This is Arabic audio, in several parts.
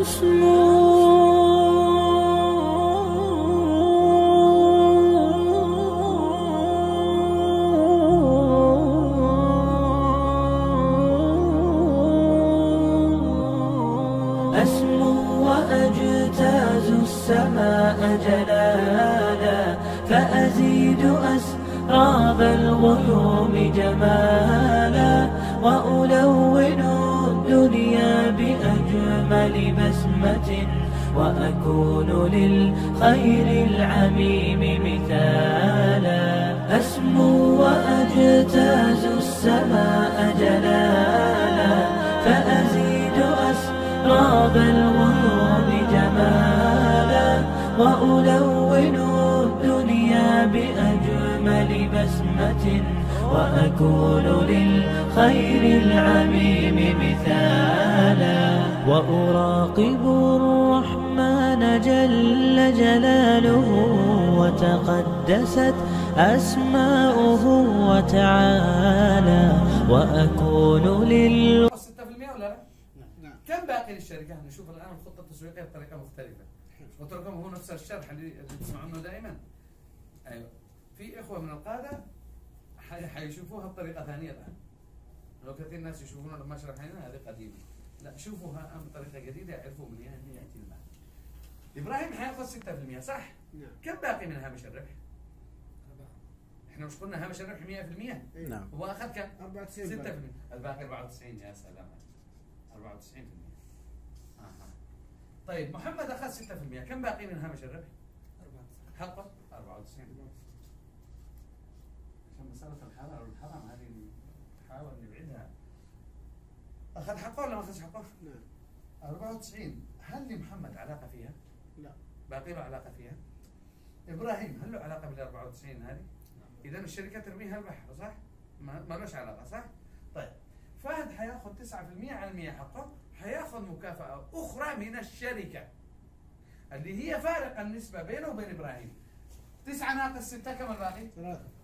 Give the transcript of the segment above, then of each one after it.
أسمو وأكون للخير العميم مثالا وأراقب الرحمن جل جلاله وتقدست أسماؤه وتعالى وأكون لل 6% ولا لا؟ نعم كم باقي للشركة؟ نشوف الآن الخطة التسويقية بطريقة مختلفة. قلت لكم هو نفس الشرح اللي تسمعونه دائما. أيوه. في إخوة من القادة حي- حيشوفوها بطريقة ثانية الآن. لو كثير ناس يشوفونها لما شرحنا هذه قديمة. لا شوفوها الآن بطريقة جديدة يعرفوا من هنا يأتي المال. إبراهيم حياخذ 6% صح؟ نعم كم باقي من هامش الربح؟ إحنا مش قلنا هامش الربح 100%؟ نعم هو أخذ كم؟ 94 6% بقى. الباقي 94 يا سلام 94% أها طيب محمد أخذ 6% كم باقي من هامش الربح؟ حقه 94 عشان مسألة الحلال والحرام هذه نحاول نبعدها أخذ حقه ولا ما اخذ حقه؟ نعم 94 هل لمحمد علاقة فيها؟ لا باقي له علاقة فيها؟ إبراهيم هل له علاقة بال 94 هذه؟ إذا الشركة ترميها البحر صح؟ ما ما لهش علاقة صح؟ طيب فهد حياخذ 9% على المية حقه حياخذ مكافأة أخرى من الشركة اللي هي فارق النسبة بينه وبين إبراهيم تسعة ناقص ستة كم الباقي؟ ثلاثة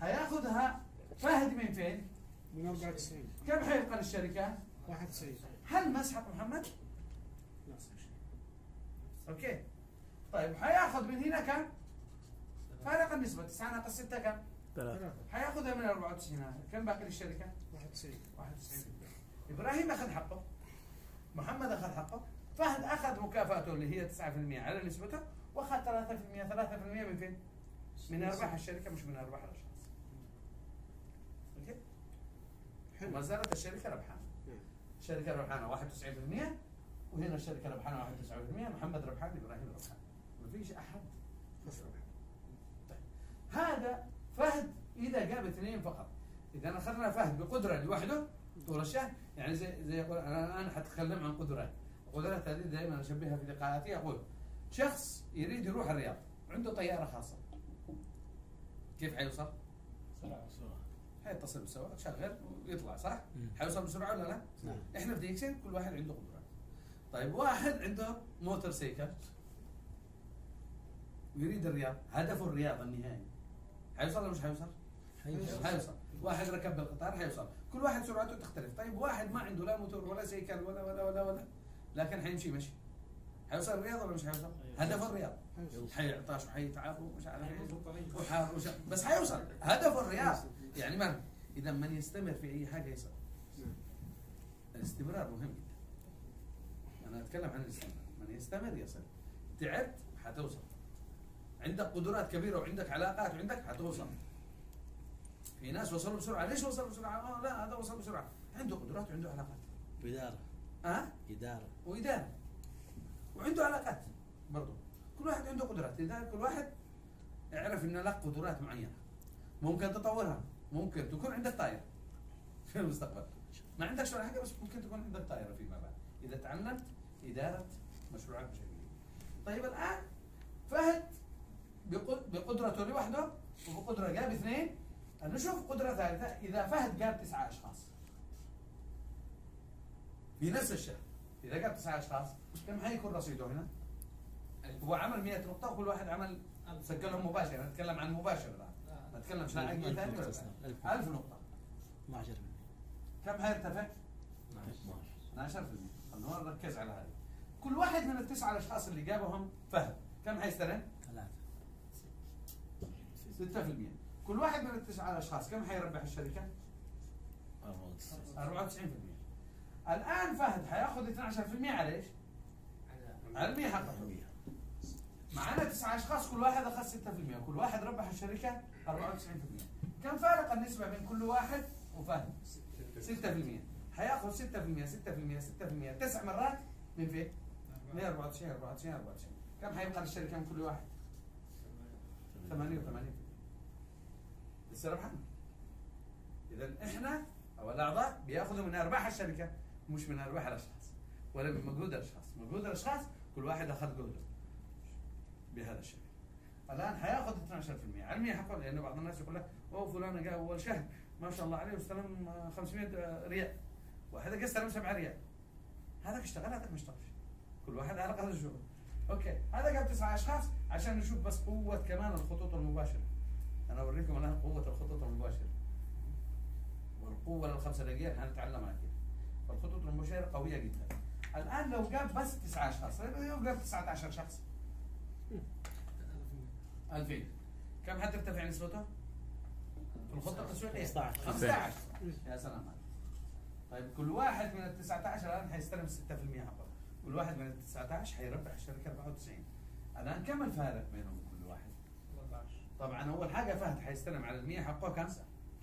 حياخذها فهد من فين؟ من 94 كم حيبقى للشركة؟ 91 هل مسحق محمد؟ الشيء أوكي طيب حياخذ من هنا كم؟ فارق النسبة 9 ناقص 6 كم؟ ثلاثة ثلاثة حياخذها من 94 هذا كم باقي للشركة؟ 91 91 إبراهيم أخذ حقه محمد أخذ حقه فهد أخذ مكافاته اللي هي 9% على نسبته وأخذ 3% 3% من فين؟ من أرباح الشركة مش من أرباح الاشخاص. أوكي؟ حلو وما زالت الشركة ربحانة. الشركة ربحانة 91% وهنا الشركة ربحانة 91% محمد ربحان إبراهيم ربحان. ما فيش أحد مش ربحان. طيب هذا فهد إذا جاب اثنين فقط. إذا اخذنا فهد بقدرة لوحده طول الشهر يعني زي زي يقول أنا الآن حتكلم عن قدرات. القدرات هذه دائما أشبهها في لقاءاتي أقول شخص يريد يروح الرياض عنده طيارة خاصة. كيف حيوصل؟ حيتصل بالسواق شغل ويطلع صح؟ حيوصل بسرعة ولا لا؟ نعم إحنا في ديكسين كل واحد عنده قدرات. طيب واحد عنده موتور سيكل ويريد الرياض، هدفه الرياض النهائي. حيوصل ولا مش حيوصل؟ حيوصل. واحد ركب بالقطار حيوصل، كل واحد سرعته تختلف، طيب واحد ما عنده لا موتور ولا سيكل ولا ولا ولا ولا لكن حيمشي مشي. حيوصل الرياض ولا مش حيوصل؟ هدفه الرياض. حيعطش وحيتعب ومش عارف إيش وحار وش... بس حيوصل هدفه الرياض يعني من إذا من يستمر في أي حاجة يصل الاستمرار مهم جدا. أنا أتكلم عن الاستمرار. من يستمر يصل تعبت حتوصل. عندك قدرات كبيرة وعندك علاقات وعندك حتوصل. في ناس وصلوا بسرعة. ليش وصلوا بسرعة؟ آه لا هذا وصل بسرعة. عنده قدرات وعنده علاقات. إدارة. ها إدارة. وإدارة. وعنده علاقات برضو. كل واحد عنده قدرات. لذلك كل واحد يعرف ان لك قدرات معينة. ممكن تطورها. ممكن تكون عندك طائره في المستقبل. ما عندكش ولا حاجة بس ممكن تكون عندك طائرة فيما بعد. إذا تعلمت إدارة مشروعات بشكل طيب الآن فهد بقد- بقدرته لوحده وبقدره جاب اثنين. نشوف قدرة ثالثة. إذا فهد جاب تسعة أشخاص. في نفس الشهر. إذا جاب تسعة أشخاص كم حيكون رصيده هنا؟ هو عمل 100 نقطة وكل واحد عمل سجلهم مباشر نتكلم عن مباشر الآن. ما نتكلمش عن اي ألف ثاني ولا نقطة. ثاني. ألف 1000 نقطة. 12 كم حيرتفع؟ 12 12% خلونا نركز على هذه. كل واحد من التسعة الأشخاص اللي جابهم فهد كم حيستلم؟ ثلاثة. 6% كل واحد من التسعة الأشخاص كم حيربح الشركة؟ 94% الآن فهد حيأخذ 12% على إيش؟ على المية حقه. معنا تسعة أشخاص كل واحد أخذ 6% كل واحد ربح الشركة 94% كم فارق النسبة بين كل واحد؟ وفهد؟ 6% حياخذ 6% 6% 6% تسع مرات؟ من فين؟ 194 94 94 كم حيبقى للشركه من كل واحد؟ 88 لسه ربحنا اذا إحنا أو الأعضاء بيأخذوا من أرباح الشركة مش من أرباح الأشخاص. ولا من مجهود الأشخاص. مجهود الأشخاص كل واحد أخذ جهده بهذا الشيء الآن حياخذ 12% علميا حقا لأنه بعض الناس يقول لك أوه فلان جاء أول شهر. ما شاء الله عليه واستلم آه، 500 ريال جاء استلم 7 ريال. هذاك اشتغل هذاك ما اشتغلش. كل واحد على قدر الشغل أوكي هذا جاب تسعة أشخاص عشان نشوف بس قوة كمان الخطوط المباشرة. أنا أوريكم الآن قوة الخطوط المباشرة. والقوة للخمسة دقائق حنتعلمها كده. فالخطوط المباشرة قوية جدا. الآن لو جاب بس تسعة أشخاص لو جاب 19 شخص. 2000 كم حترتفع نسبته؟ في الخطة التسويقية 15. 15 يا سلام عليك. طيب كل واحد من ال 19 الآن حيستلم 6% حقه كل واحد من ال 19 حيربح الشركة 94 الآن كم الفارق بينهم كل واحد؟ طبعا أول حاجة فهد حيستلم على ال 100 حقه كم؟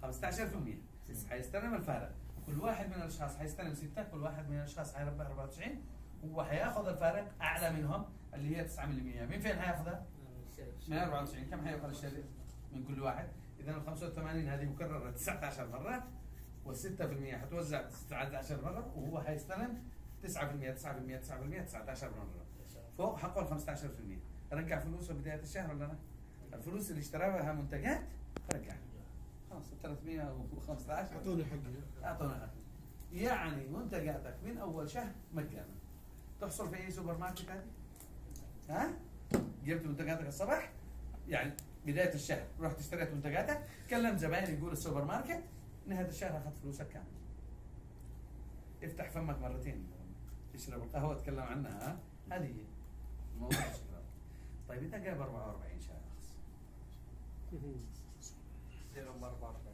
15% حيستلم الفارق كل واحد من الأشخاص حيستلم 6 كل واحد من الأشخاص حيربح 94 هو حياخذ الفارق أعلى منهم اللي هي 9% من فين حياخذها؟ من 94 كم حيبقى للشركه؟ من كل واحد اذا ال 85 هذه مكررة 19 مره وال 6% حتوزع 19 مرة وهو حيستلم 9% 9% 9% 19 مرة فوق حقه ال 15% رجع فلوسه بداية الشهر ولا لا؟ الفلوس اللي اشترى بها منتجات رجع خلاص 315 أعطوني حقي اعطونا حق. يعني منتجاتك من أول شهر مجانا تحصل في أي سوبر ماركت هذه؟ ها؟ جبت منتجاتك الصباح يعني بداية الشهر. رحت اشتريت منتجاتك كلم زباين يقول السوبر ماركت نهاية الشهر أخذت فلوسك كامل افتح فمك مرتين. اشرب القهوه أتكلم عنها ها؟ هذه هي. موضوع الشباب طيب إذا جاب 44 شخص. على 44.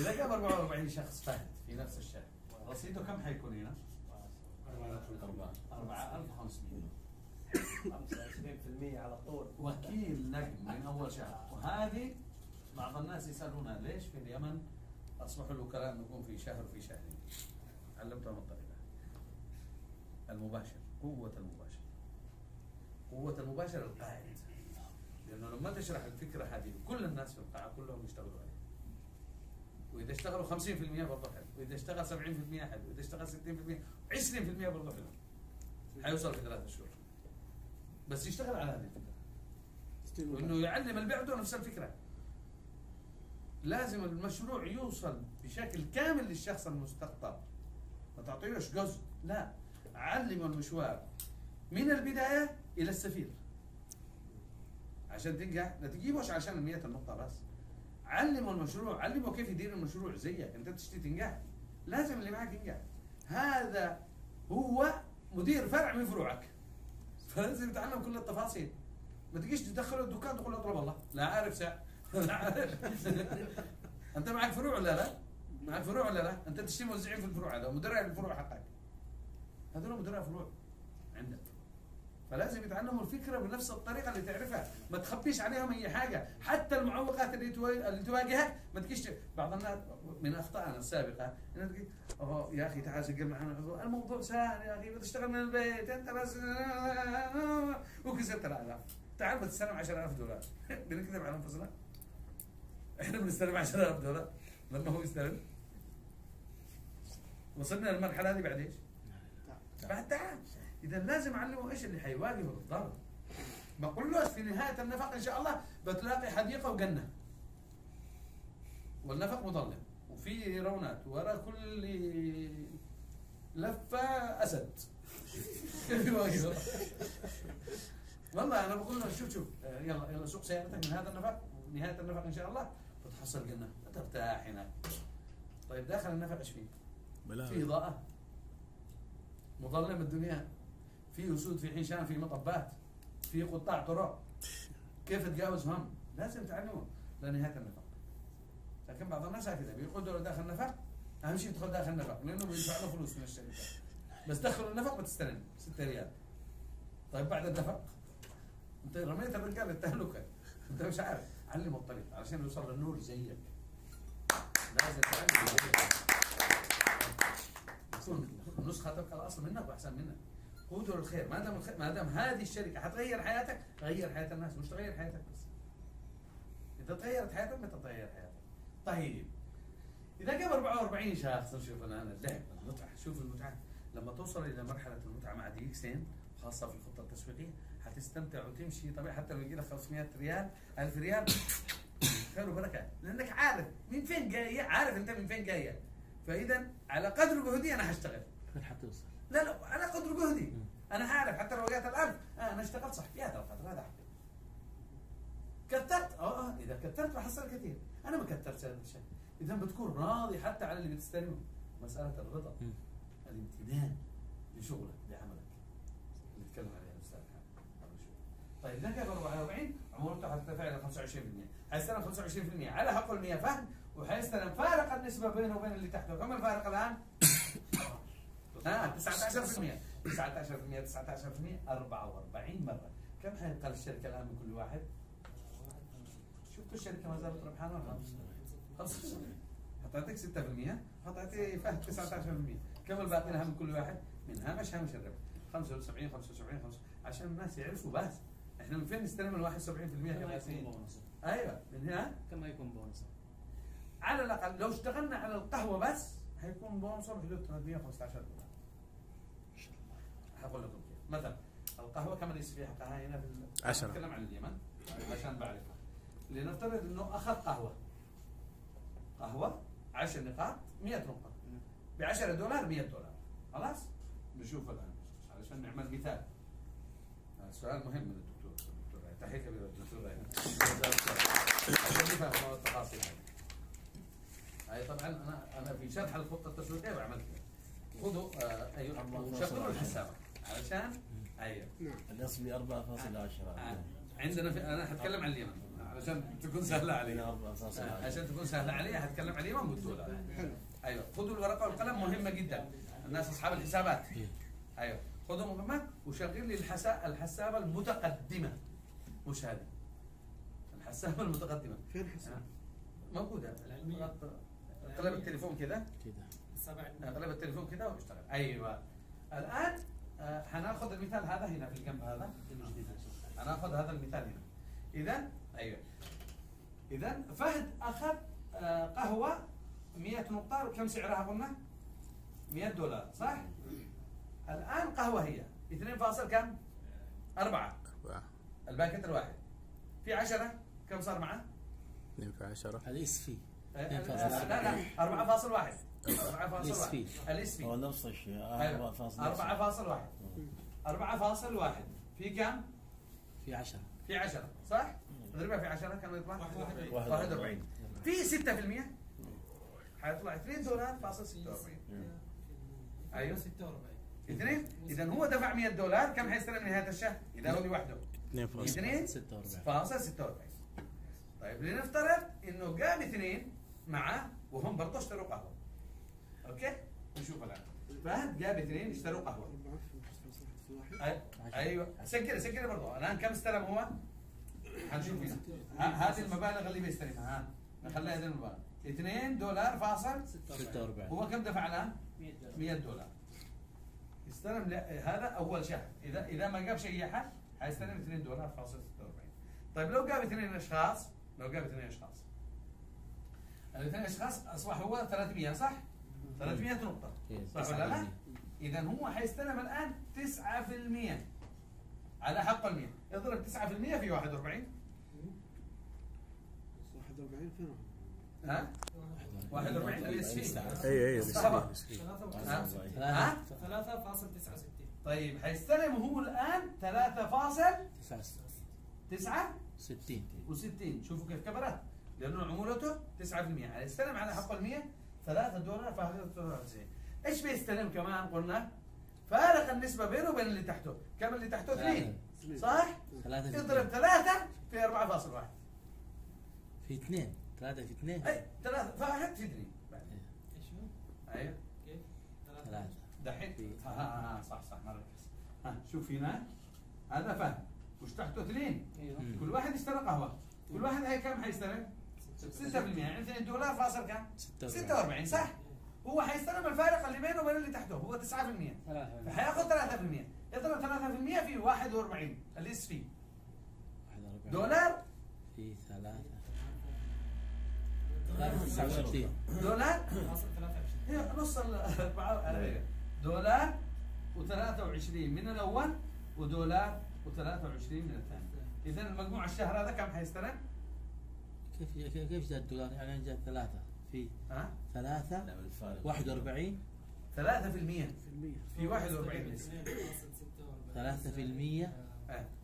إذا جاب 44 شخص فهد في نفس الشهر. رصيده كم حيكون هنا؟ 4500 25% على طول. وكيل نجم من أول شهر. وهذه بعض الناس يسألونا ليش في اليمن اصبحوا الوكلاء نجوم في شهر وفي شهرين؟ علمتهم الطريقة. المباشر قوة المباشر. قوة المباشر القائد. لأنه لما تشرح الفكرة هذه كل الناس في القاعة كلهم يشتغلوا عليها. وإذا اشتغلوا 50% برضه حلو. وإذا اشتغل 70% حلو وإذا اشتغل 60% 20% برضه حلو. حيوصل في ثلاثة شهور. بس يشتغل على هذه الفكرة. وإنه يعلم اللي بعده نفس الفكرة. لازم المشروع يوصل بشكل كامل للشخص المستقطب. ما تعطيهوش جزء. لا. علمه المشوار من البداية إلى السفير. عشان تنجح لا تجيبوش عشان المية النقطة بس. علمه المشروع علمه كيف يدير المشروع زيك. أنت تشتري تنجح. لازم اللي معك ينجح. هذا هو مدير فرع من فروعك. فلازم يتعلم كل التفاصيل. ما تجيش تدخله الدكان تقول له اضرب الله. لا عارف سعر لا عارف. انت معك فروع ولا لا؟ معك فروع ولا لا؟ انت تشتري موزعين في الفروع هذا مدراء الفروع حقك. هذول مدراء فروع. فلازم يتعلموا الفكرة بنفس الطريقة اللي تعرفها. ما تخبيش عليهم أي حاجة. حتى المعوقات اللي اللي تواجهك ما تجيش بعض الناس من أخطائنا السابقة. انك يا أخي تعال سجل معنا الموضوع سهل يا أخي بتشتغل من البيت. أنت بس وكسرت الالاف تعال بتستلم 10000 دولار. بنكذب على أنفسنا. إحنا بنستلم 10000 دولار. لما هو يستلم. وصلنا للمرحلة هذه بعد إيش؟ بعد تعب. إذا لازم أعلمه إيش اللي حيواجهه بالضبط ما اقولوش في نهاية النفق إن شاء الله بتلاقي حديقة وجنة. والنفق مظلم وفي رونات. ورا كل لفة أسد؟ والله أنا بقول له شوف شوف. يلا يلا سوق سيارتك. من هذا النفق. نهاية النفق إن شاء الله بتحصل جنة. بترتاح هناك. طيب داخل النفق إيش فيه؟ في إضاءة. مظلم الدنيا. في أسود في حيشان في مطبات في قطاع طرق كيف تجاوزهم؟ لازم تعلمهم لنهايه النفق. لكن بعض الناس هكذا بيقعدوا داخل النفق أهم شيء تدخل داخل النفق لأنه بيدفع له فلوس من الشركة. بس دخلوا النفق بتستلم 6 ريال. طيب بعد النفق أنت رميت الرجال للتهلكة. أنت مش عارف. علمه الطريق عشان يوصل للنور زيك. لازم تعلم. زيك. يكون النسخه تبقى الأصل منك وأحسن منك. قودوا للخير ما دام ما دام هذه الشركة حتغير حياتك غير حياة الناس مش تغير حياتك بس. إذا تغيرت حياتك ما تتغير حياتك. طيب. إذا جاب 44 شخص نشوف الآن اللعب المتعة. شوف المتعة. لما توصل إلى مرحلة المتعة مع اكسين خاصة في الخطة التسويقية حتستمتع وتمشي طبيعي. حتى لو يجي لك 500 ريال 1000 ريال خير وبركة. لأنك عارف من فين جاية عارف أنت من فين جاية. فإذا على قدر جهدي أنا هشتغل. فين حتوصل؟ لا لا على قدر جهدي. أنا هعرف حتى لو جات الألف آه أنا اشتغلت صح يا ترى هذا حقي كترت. آه آه إذا كترت بحصل كثير. أنا ما كترت هذا الشيء. إذا بتكون راضي حتى على اللي بتستلمه. مسألة الرضا. الامتنان لشغلك لعملك. اللي نتكلم عليها الاستاذ. طيب اذا كان 44 عمولته حترتفع إلى 25% حيستلم 25% على حق ال 100 فهم وحيستلم فارق النسبة بينه وبين اللي تحته كم الفارق الآن؟ ها 19% 19% 19% 44 مرة. كم حيبقى الشركة الآن من كل واحد؟ شفتوا الشركة ما زالت ربحانة ولا لا؟ 5% حطيتك 6% حطيتي فهد 19% كم الباقي لها من كل واحد؟ من هامش هامش الربح. 75 75 5 عشان الناس يعرفوا بس. إحنا من فين نستلم ال 71% كم يكون؟ بونص؟ أيوه. من هنا؟ كم يكون بونص؟ على الأقل لو اشتغلنا على القهوة بس هيكون بونصه بحدود 315 دولار. هقول لكم كيف. مثلا القهوة كم الاسم فيها قهوه هنا في ال- عشرة. نتكلم عن اليمن عشان بعرفها لنفترض إنه أخذ قهوة. قهوة 10 نقاط 100 نقطه ب 10 دولار 100 دولار. خلاص؟ نشوف الآن. علشان نعمل مثال. هذا سؤال مهم من الدكتور الدكتور. تحية كبيرة للدكتور. عشان نفهم التفاصيل هذه هاي طبعا أنا أنا في شرح الخطة التسويقية بعمل كذا خذوا آه أيوه وشغلوا الحسابة. علشان أيوه نعم ب 4.10 آه. عندنا في أنا حتكلم عن اليمن علشان تكون سهله علي آه، 4.10 عشان تكون سهله علي حتكلم عن اليمن بالدولار حلو أيوه خذوا الورقه والقلم مهمه جدا الناس اصحاب الحسابات أيوه خذوا مهمه وشغل لي الحسا... الحسابه المتقدمه مش هذه الحسابه المتقدمه فين حسن؟ موجوده العلمية. قلب التليفون كذا كده سبع قلب التليفون كذا واشتغل أيوه الان آه، حناخذ المثال هذا هنا في الجنب هذا. هناخذ هذا المثال هنا. إذا أيوه. إذا فهد أخذ آه، قهوة 100 نقطه كم سعرها قلنا؟ 100 دولار صح؟ الآن قهوة هي 2 فاصل كم؟ 4 الباكت الواحد. في 10 كم صار معه؟ 2 في 10 الإس في. آه، اثنين فاصل آه، لا لا 4.1 4.1 الإسفي. الاسفي هو نفس الشيء أيوة. 4.1 4.1 في كم؟ في 10 في 10 صح؟ نضربها في 10 كم يطلع؟ 41. 41 في 6% حيطلع 2 دولار فاصل 46 أيوه. 46 اثنين؟ اذا هو دفع 100 دولار كم حيستلم نهايه الشهر؟ إذا هو لوحده 2 فاصل اثنين؟ 46 فاصل 46 طيب لنفترض إنه جاب اثنين معه وهم برضه اشتروا قهوة. أوكي؟ نشوف الآن. فهد جاب اثنين اشتروا قهوة. أيوه. سجل سجل برضه الآن كم استلم هو؟ حنشوف هنا هذه المبالغ اللي بيستلمها. ها. نخليها هذه المبالغ. 2 دولار فاصل 46 هو كم دفع الآن؟ 100 دولار. 100 دولار. استلم هذا أول شهر. اذا إذا ما جاب شيء أحد حيستلم 2 دولار فاصل 46 طيب لو جاب اثنين اشخاص لو جاب اثنين أشخاص. الاثنين أشخاص أصبح هو 300 صح؟ 300 نقطة. إيه، صح ولا لا؟ 9%. اذا هو حيستلم الآن 9% على حق ال 100 اضرب 9% في 41 41 فين؟ ها؟ 41 الاس في اي اي. ها؟ 3.69 طيب حيستلم هو الآن 3.9 60 و60 شوفوا كيف كبرت. لأنه عمولته 9% حيستلم على حق ال 100 3 دولار فارق 93 إيش بيستلم كمان؟ قلنا؟ فارق النسبة بينه وبين اللي تحته، كم اللي تحته؟ اثنين. صح؟ ثلاثة في اضرب. ثلاثة في 4.1 في اثنين. ثلاثة في اثنين. اي ثلاثة. فواحد في اثنين. إيش هو؟ أيوه. كيف؟ ثلاثة. دحين؟ ها ها ها صح صح ما ركز. ها شوف هنا. هذا فهم. وش تحته؟ اثنين. إيوه. كل واحد اشترى قهوة. كل واحد هي كم حيستلم؟ 6% يعني 2 دولار فاصل كم؟ 46 صح؟ هو حيستلم الفارق اللي بينه وبين اللي تحته هو 9% ثلاثة فحياخذ 3% يضرب 3% في 41 الاس في. دولار؟ في ثلاثة. ثلاثة تسعة وستين. دولار؟ فاصل 23 هي نص دولار و23 من الأول ودولار و23 من الثاني. إذا المجموع الشهر هذا كم حيستلم؟ كيف كيف كيف جاء الدولار؟ يعني جاء ثلاثة. في ها؟ ثلاثة لا بالفارق. واحد وأربعين. 3% في 41 نسبة ثلاثة في المية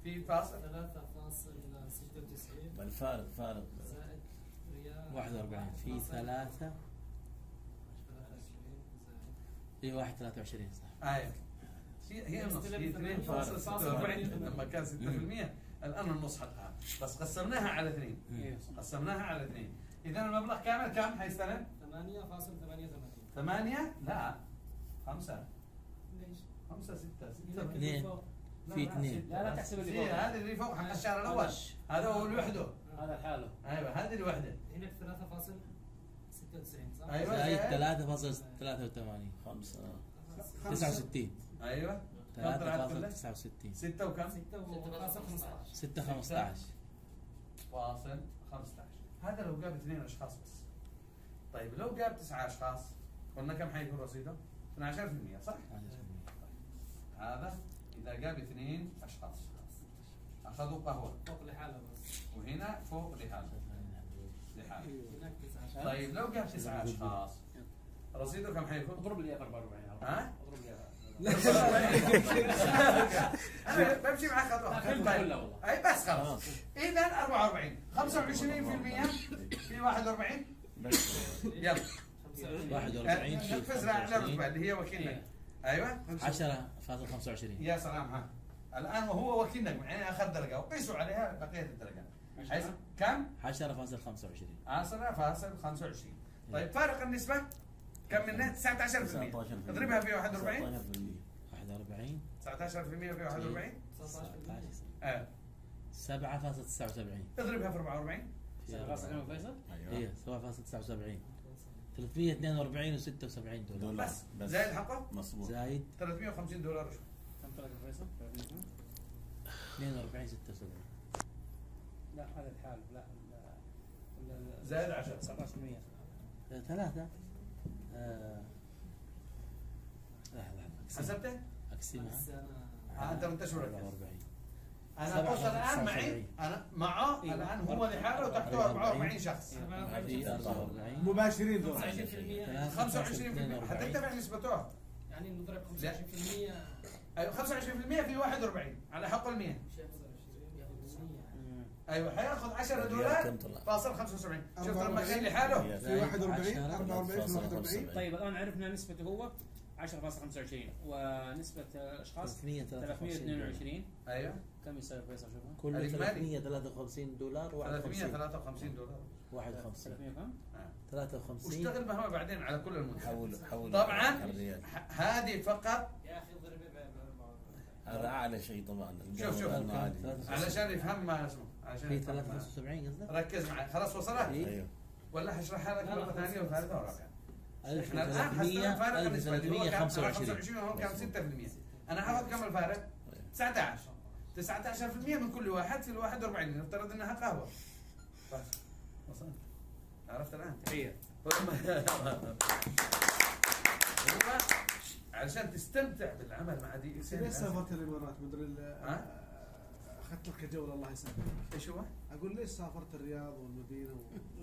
في فاصل؟ 3.96 بالفارق فارق. زائد ريال. واحد وأربعين. في ثلاثة. 23 زائد في واحد ثلاثة وعشرين صح. أيوه هي هي النص. هي 2.46 لما كان 6% الآن النص حقها بس قسمناها على اثنين. أيوه قسمناها على اثنين. اذا المبلغ كامل كم حيستلم؟ 8.88 ثمانية لا. خمسة. ليش؟ خمسة ستة. ستة. هناك اثنين. اللي فوق. في اثنين. لا، لا تحسب اللي في فوق. هذا اللي فوق حق الشهر الأول. هذا هو لوحده. هذا لحاله. أيوه هذه الوحدة. هناك 3.96 صح؟ أيوة. زائد ثلاثة فاصل ثلاثة وثمانين. خمسة. تسعة وستين. أيوه. كم ثلاثة طلعت فاصل كلها؟ تسعة وستين. ستة وكم؟ 6.15 ستة خمسة. عشر. فاصل 15 هذا لو جاب اثنين أشخاص بس. طيب لو جاب تسعة أشخاص قلنا كم حيكون رصيده؟ 12% صح؟ هذا إذا جاب اثنين أشخاص. أخذوا قهوة. فوق لحاله بس. وهنا فوق لحاله لحاله هناك 19 طيب لو جاب تسعة أشخاص رصيده كم حيكون؟ اضرب لي 44 ها؟ اضرب لي أنا بمشي معك خطوه. أي بس خلاص. إذا 44 25% في 41 بس يلا. واحد وأربعين. في نفذ خمسة على الرتبة اللي هي وكيلك أيوه. عشرة فاصل خمسة وعشرين. يا سلام ها. الآن وهو وكيلك يعني أخذ درجة. وقيسوا عليها بقية الدرجات كم؟ عشرة فاصل خمسة وعشرين. 10 فاصل 25 طيب فارق النسبة؟ كم منها 19% اضربها في 41 واحد وأربعين. 19% في 41 آه. سبعة فاصل تسعة وسبعين. اضربها في 44 في فاصل أربعة. فيصل هي سبعة فاصل تسعة وسبعين. ثلاثمية اثنين وأربعين وستة وسبعين دولار. دولار بس. بس. زائد حقه؟ مظبوط زايد. 350 دولار. كم طلع فيصل؟ اثنين وأربعين ستة وسبعين لا هذا الحال. لا لا- لا- زائد 10. 19% آه، ثلاثة. آه، لحظة لحظة حسبته؟ أنا- آه، أنت ما أنتش مركز. 44 أنا قلت الآن معي؟ 79. أنا معه؟ إيه. الآن هو لحاله وتحته 44 شخص. في 44 مباشرين دول 25% 25% حتى تتبع نسبته. يعني نضرب 25% أيوه 25% في 41 على حق ال 100 مش ياخذ 20 ياخذ 100 أيوه حياخذ 10 الريال دولار؟ فاصل 75 شفت لما 44. كان لحاله في 41 عشرة. 44 في 41 طيب الان عرفنا نسبته هو 10.25 ونسبة الاشخاص 323 322 أيوه كم يساوي فيصل شوفها؟ كله الإجمالي. 353 دولار 353 51 دولار 51 300 كم؟ آه. 53 واشتغل بها بعدين على كل المنتجات حول حول طبعا هذه فقط يا أخي ضرب ب 44 هذا اعلى شيء طبعا شوف- شوف. علشان يفهم ما اسمه عشان في يفهم ما- 375 قصدك؟ ركز معي. خلاص وصلت. أيوه ولا حشرحها لك مرة ثانية. وثالثة ورابعة. إحنا الآن 1300 هو كان 1325 25 وهو كان 6% أنا هاخذ كم الفارق؟ 19 19% من كل واحد في ال 41 نفترض إنها قهوه بس. وصلت. عرفت الآن؟ تحية. هو علشان تستمتع بالعمل مع دي إكس ليش سافرت الإمارات؟ مدري؟ أخذت لك جولة الله يسامحك. إيش هو؟ أقول ليش سافرت الرياض والمدينة و...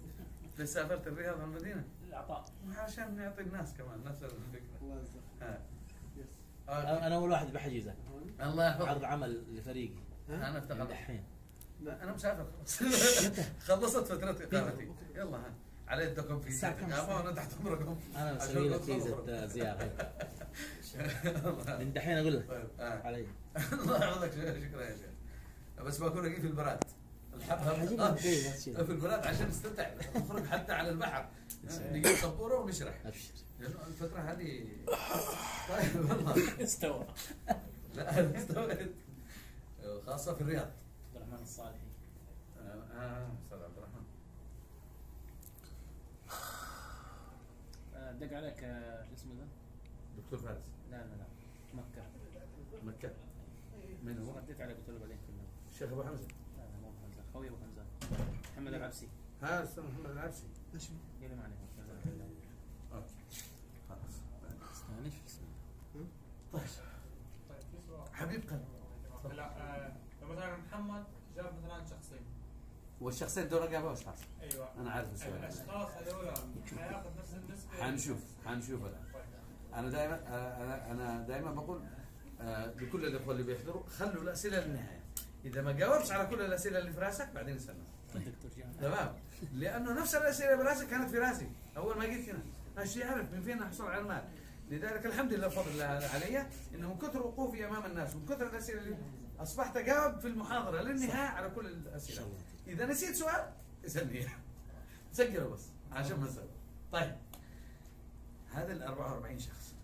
ليش سافرت الرياض والمدينة؟ العطاء عشان نعطي الناس كمان نفس الفكرة. الله يجزاك. أنا أول واحد بحجزك الله عرض يحفظك عمل لفريقي؟ أنا افتخرت دحين. لا أنا مسافر. خلصت فترة إقامتي. يلا ها. على يدكم في؟ الاستقامه وأنا تحت أمركم. أنا بسوي لك فيزا زيارة. من دحين أقول لك. طيب آه. علي. الله يحفظك. شكرا يا شيخ. بس بكون أجي في البراد؟ الحبها تشيل. في البراد عشان نستمتع نخرج حتى على البحر. نجيب سبوره ونشرح. أبشر. لأنه الفترة هذه طيب والله. استوى. لا أنا استوعبت خاصة في الرياض. عبد الرحمن الصالحي. آه آه، أستاذ عبد الرحمن. آه، دق عليك آه، شو اسمه ذا؟ دكتور فارس. لا لا لا. مكة. مكة. من هو؟ رديت عليه قلت له بعدين كلمه الشيخ أبو حمزة. لا لا مو أبو حمزه خوي أبو حمزة. محمد العبسي. ها أستاذ محمد العبسي. إيش ما عليه أوكي خلاص استانس في اسمه طيب في سؤال حبيب قلب هلا آه، لو مثلا محمد جاب مثلا شخصين. والشخصين دول جابوا أشخاص. أيوه. أنا عارف السؤال الأشخاص هذول حياخذ نفس النسبة. حنشوف حنشوف الآن. أنا دائما أنا أنا دائما بقول آه، لكل الإخوة اللي بيحضروا خلوا الأسئلة للنهاية. إذا ما جاوبش على كل الأسئلة اللي في رأسك بعدين استنى. تمام؟ لأنه نفس الأسئلة اللي براسك كانت في رأسي. أول ما جيت هنا. ماشي اعرف من فين احصل على المال. لذلك الحمد لله بفضل الله علي إنه من كثر وقوفي أمام الناس ومن كثر الأسئلة اللي أصبحت أجاوب في المحاضرة للنهاية على كل الأسئلة. إذا نسيت سؤال اسألني. إياه. سجله بس عشان ما نسال طيب. هذا ال 44 شخص.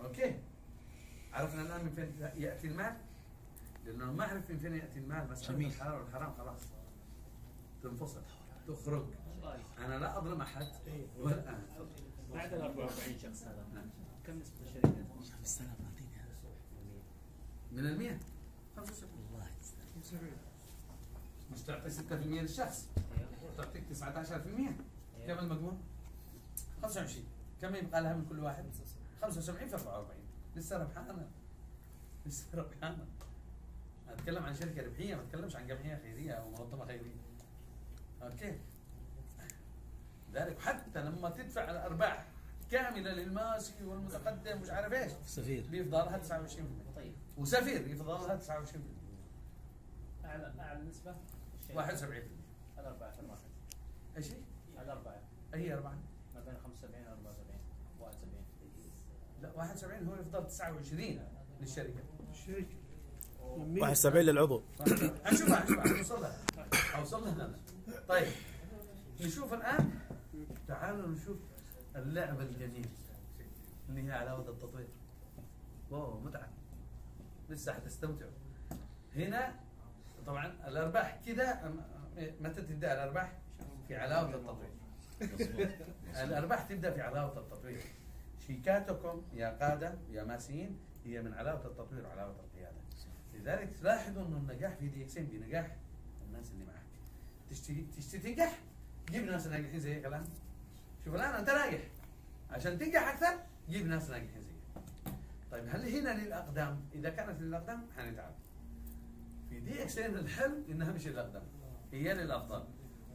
أوكي؟ عرفنا الآن من فين يأتي المال؟ لأنه ما أعرف من فين يأتي المال مساله جميل. الحلال والحرام خلاص. تنفصل. تخرج. أنا لا أظلم أحد. ولا أنا. بعد ال 44 شخص هذا. نعم. كم نسبة الشركة؟ 5000 اعطيني من المية. 75 والله. مش تعطي 6% للشخص. تعطيك 19% كم المجموع؟ 25 كم يبقى لها من كل واحد؟ 75 في 44 لسه ربحانه لسه ربحانه أتكلم عن شركة ربحية ما أتكلمش عن جمعية خيرية أو منظمة خيرية. أوكي. ذلك حتى لما تدفع الأرباح كاملة للماسي والمتقدم مش عارف إيش. سفير. بيفضل لها 29% طيب. وسفير يفضل لها 29% أعلى أعلى نسبة؟ الشركة. 71 الأربعة في الواحد إيش هي؟ الأربعة هي أربعة ما بين 75 و 74 71 لا 71 هو يفضل 29 للشركة. الشركة. 71 للعضو. هنشوفها هنشوفها هنوصل لها أوصل لها أنا. طيب نشوف الآن. تعالوا نشوف اللعبة الجميلة اللي هي علاوة التطوير. واو متعة. لسه حتستمتعوا. هنا طبعا الأرباح كده أم- متى تبدأ الأرباح؟ في علاوة التطوير. الأرباح تبدأ في علاوه التطوير. شيكاتكم يا قادة يا ماسيين هي من علاوه التطوير وعلاوه القيادة. لذلك لاحظوا إنه النجاح في دي اكسين بنجاح الناس اللي معك تشتي تشتي تنجح؟ جيب ناس ناجحين زيك الآن. شوف الآن أنت ناجح. عشان تنجح أكثر جيب ناس ناجحين زيك. طيب هل هنا للأقدام؟ إذا كانت للأقدام حنتعب. في دي اكسين الحلم إنها مش للأقدام هي للأفضل.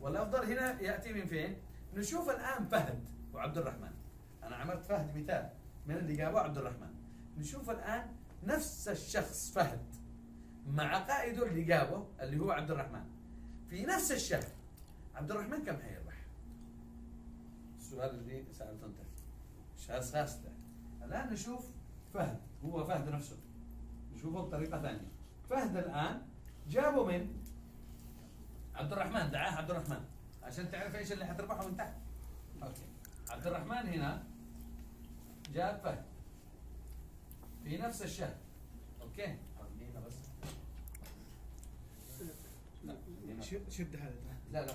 والأفضل هنا يأتي من فين؟ نشوف الآن فهد وعبد الرحمن. أنا عملت فهد مثال من اللي جابوه عبد الرحمن. نشوف الآن نفس الشخص فهد. مع قائده اللي جابه اللي هو عبد الرحمن. في نفس الشهر عبد الرحمن كم حيربح؟ السؤال اللي سالته أنت. أساس ده الآن نشوف فهد هو فهد نفسه. نشوفه بطريقة ثانية. فهد الآن جابه من؟ عبد الرحمن دعاه عبد الرحمن. عشان تعرف إيش اللي حتربحه من تحت. أوكي. عبد الرحمن هنا جاب فهد. في نفس الشهر. أوكي خلينا بس لا خلينا- ش- شد هذا؟ لا لا.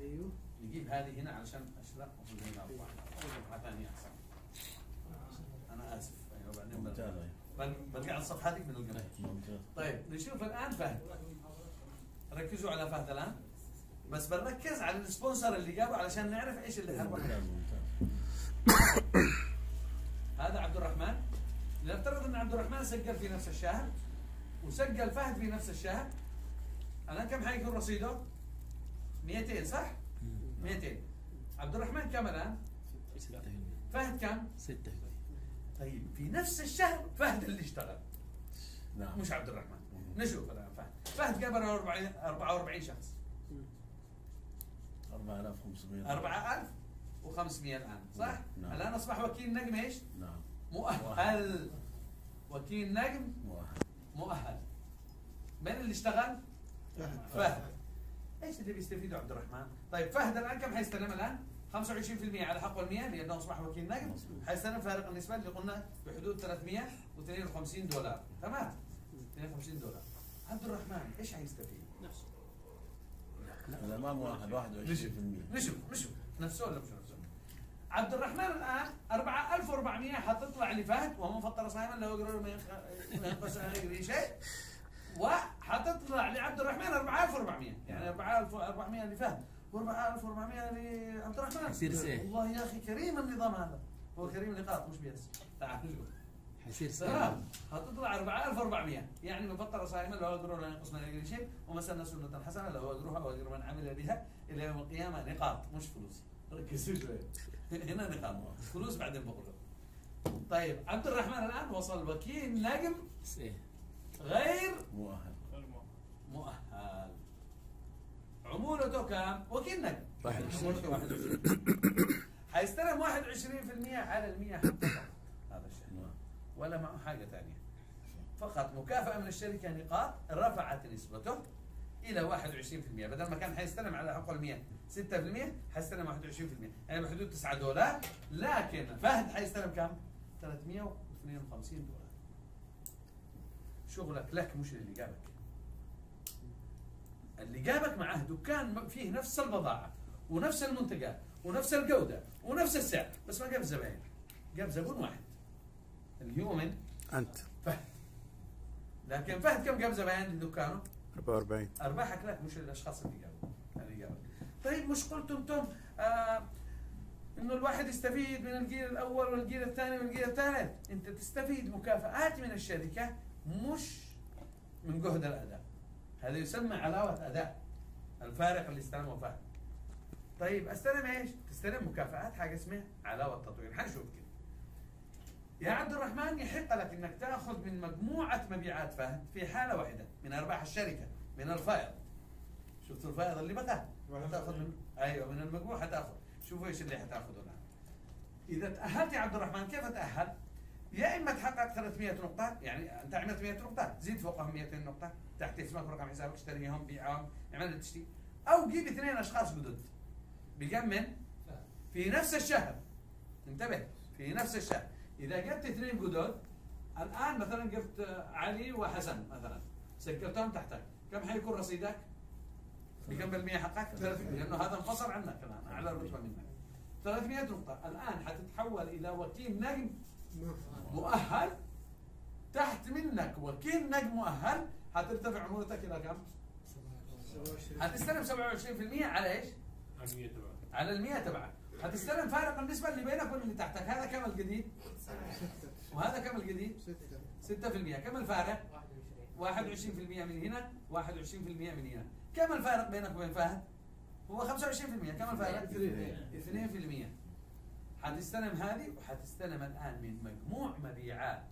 أيوه. نجيب هذه هنا علشان اشرح وخلينا اربعه صفحه ثانية أحسن. أنا آسف. أيوه بعدين ممتاز. برجع- الصفحة هذيك من ممتاز. طيب نشوف الآن فهد. ركزوا على فهد الآن. بس بنركز على السبونسر اللي جابه علشان نعرف إيش اللي ممتاز هذا عبد الرحمن. لنفترض إن عبد الرحمن سجل في نفس الشهر وسجل فهد في نفس الشهر الآن كم حيكون رصيده؟ 200 صح؟ 200 عبد الرحمن كم الآن؟ 6% فهد كم؟ 6% طيب في نفس الشهر فهد اللي اشتغل نعم مش عبد الرحمن نشوف الآن فهد فهد جاب 44 44 شخص 4500 4000 و500 الآن صح؟ نعم. الآن أصبح وكيل نجم إيش؟ نعم مؤهل وكيل نجم مؤهل مؤهل من اللي اشتغل؟ فهد. إيش اللي بيستفيده عبد الرحمن؟ طيب فهد الآن كم حيستلم الآن؟ 25% على حق ال 100 لأنه اصبح وكيل مظبوط. حيستلم فارق النسبة اللي قلنا بحدود 352 دولار تمام؟ 52 دولار. عبد الرحمن إيش حيستفيد؟ نفسه. الامام واحد 21% نشوف نشوف نفسه ولا مش نفسه؟ عبد الرحمن الآن 4400 حتطلع لفهد وهو مفطر صايما لو يقرر ما ما ينقص ما يقري شيء وحتطلع لعبد الرحمن 4400 يعني 4400 لفهد و4400 لعبد الرحمن. يصير سيف. والله يا أخي كريم النظام هذا. هو كريم نقاط مش بيس تعال شوف. حيصير سهل تمام. هتطلع 4400 يعني من فطر صائما لو اجره لا ينقص من اجر شيء ومسن سنة حسنة لو اجرها واجر من عمل بها إلى يوم القيامة. نقاط مش فلوس. ركزوا شوي. هنا نقاط. فلوس بعدين بقول. طيب عبد الرحمن الآن وصل وكيل نجم سهل غير مؤهل. مؤهل. عمولته كم؟ عمولته 21 حيستلم 21% على ال 100 حتى فقط. هذا الشيء. نعم. ولا معه حاجة ثانية. فقط مكافأة من الشركة نقاط رفعت نسبته إلى 21% بدل ما كان حيستلم على حقه ال 100 6% حيستلم 21% يعني بحدود 9 دولار. لكن فهد حيستلم كم؟ 352 دولار. شغلك لك مش اللي جابك اللي جابك معاه دكان فيه نفس البضاعة ونفس المنتجات ونفس الجودة ونفس السعر بس ما جاب زباين. جاب زبون واحد. اللي هو من أنت. فهد. لكن فهد كم جاب زباين لدكانه؟ 44 أرباحك لك مش الأشخاص اللي جابوا اللي جابوا. طيب مش قلتوا أنتم آه إنه الواحد يستفيد من الجيل الأول والجيل الثاني والجيل الثالث؟ أنت تستفيد مكافآت من الشركة مش من جهد الأداء. هذا يسمى علاوة اداء الفارق اللي استلمه فهد. طيب استلم إيش؟ تستلم مكافآت حاجة اسمها علاوة تطوير حنشوف كده. يا عبد الرحمن يحق لك إنك تأخذ من مجموعة مبيعات فهد في حالة واحدة من أرباح الشركة من الفائض. شفتوا الفائض اللي بقى؟ حتاخذ من أيوه من المجموع حتاخذ شوفوا إيش اللي حتاخذه الآن. إذا تأهلت يا عبد الرحمن كيف اتاهل؟ يا إما تحقق 300 نقطة يعني أنت عملت 100 نقطة زيد فوقهم 200 نقطة تحت اسمك ورقم حسابك اشتريهم بيعهم اعمل تشتري. أو جيب اثنين أشخاص جدد. بكم من؟ في نفس الشهر. انتبه في نفس الشهر. إذا جبت اثنين جدد الآن مثلا جبت علي وحسن مثلا. سجلتهم تحتك. كم حيكون رصيدك؟ بكم بالمية حقك؟ 300 لأنه هذا انفصل عنك الآن اعلى رتبه منك. 300 نقطة. الآن حتتحول إلى وكيل نجم. مؤهل تحت منك وكيل نجم مؤهل حترتفع عمولتك إلى كم؟ حتستلم 27% على إيش؟ على ال 100 تبعك حتستلم فارق النسبة اللي بينك وبين اللي تحتك هذا كم الجديد؟ وهذا كم الجديد؟ 6% كم الفارق؟ 21% من هنا 21% من هنا كم الفارق بينك وبين فهد؟ هو 25% كم الفارق؟ 2% حتستلم هذه وحتستلم الآن من مجموع مبيعات.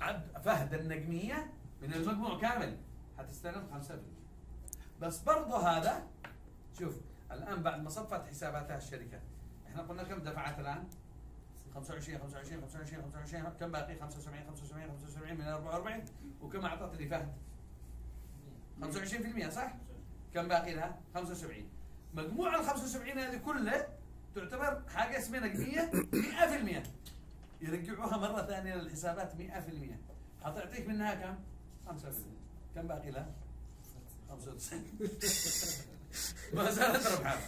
عبد فهد النجمية من المجموع كامل. حتستلم 5% بس برضه هذا شوف الآن بعد ما صفت حساباتها الشركة. إحنا قلنا كم دفعت الآن؟ 25 25 25 25 كم باقي؟ 75 75 75 من 44 وكم أعطت لي فهد 25% صح؟ كم باقي لها؟ 75 مجموع ال 75 هذه كلها تعتبر حاجة اسمها نقدية 100% يرجعوها مرة ثانية للحسابات 100% حتعطيك منها كم؟ 5% كم باقي لها؟ 95 ما زالت ربحانه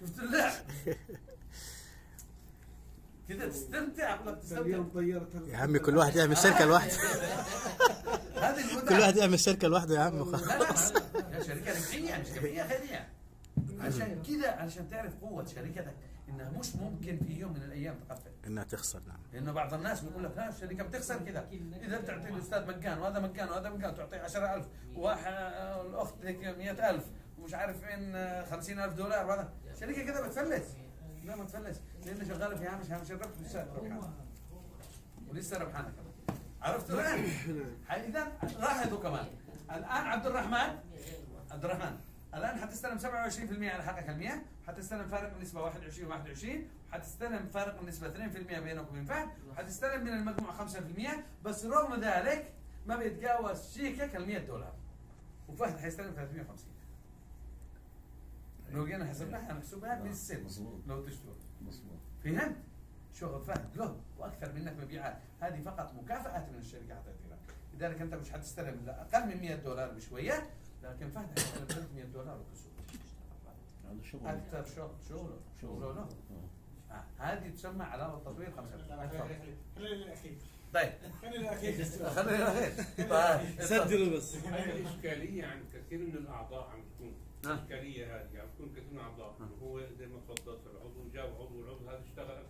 شفت اللعب؟ كذا تستمتع ولا تستمتع. يا عمي كل واحد يعمل شركة لوحده. كل واحد يعمل شركة لوحده يا عم لا لا يا شركة ربحية مش جمعية خيرية. عشان كذا عشان تعرف قوة شركتك إنها مش ممكن في يوم من الأيام تقفل. إنها تخسر نعم. لأنه بعض الناس بيقول لك لا الشركة بتخسر كذا إذا بتعطي الأستاذ مكان وهذا مكان وهذا مكان تعطيه 10000 واحد الاخت لك 100000 ومش عارف وين 50000 دولار وهذا. شركة كذا بتفلس. لا ما تفلس. لأنه شغاله في هامش هامش الربح لسه ربحانه ولسه ربحانه كمان عرفتوا الان؟ اذا لاحظوا كمان. الآن عبد الرحمن؟ عبد الرحمن. الآن حتستلم 27% على حقك المياه حتستلم فارق النسبة 21 21 حتستلم فارق النسبة 2% بينك وبين فهد حتستلم من المجموع 5% بس رغم ذلك ما بيتجاوز شيكك ال 100 دولار. وفهد حيستلم 350 لو جينا حسبناها هنحسبها بالسن مظبوط. لو تشتغل مظبوط. فهمت؟ شغل فهد له وأكثر منك مبيعات. هذه فقط مكافآت من الشركة حتعطيها لذلك أنت مش حتستلم أقل من 100 دولار بشوية. لكن فهد حيستلم 300 دولار شغل. أكثر شغل. شغله شغله له آه. هذه تسمى علاوه تطوير 5 خلينا للاخير طيب. خلينا للاخير خلينا طيب. سجلوا بس. هاي الاشكاليه عند كثير من الأعضاء عم تكون. آه. الاشكاليه هذه. عم تكون كثير من الأعضاء. هو زي ما تفضلت العضو جاب عضو العضو هذا اشتغل.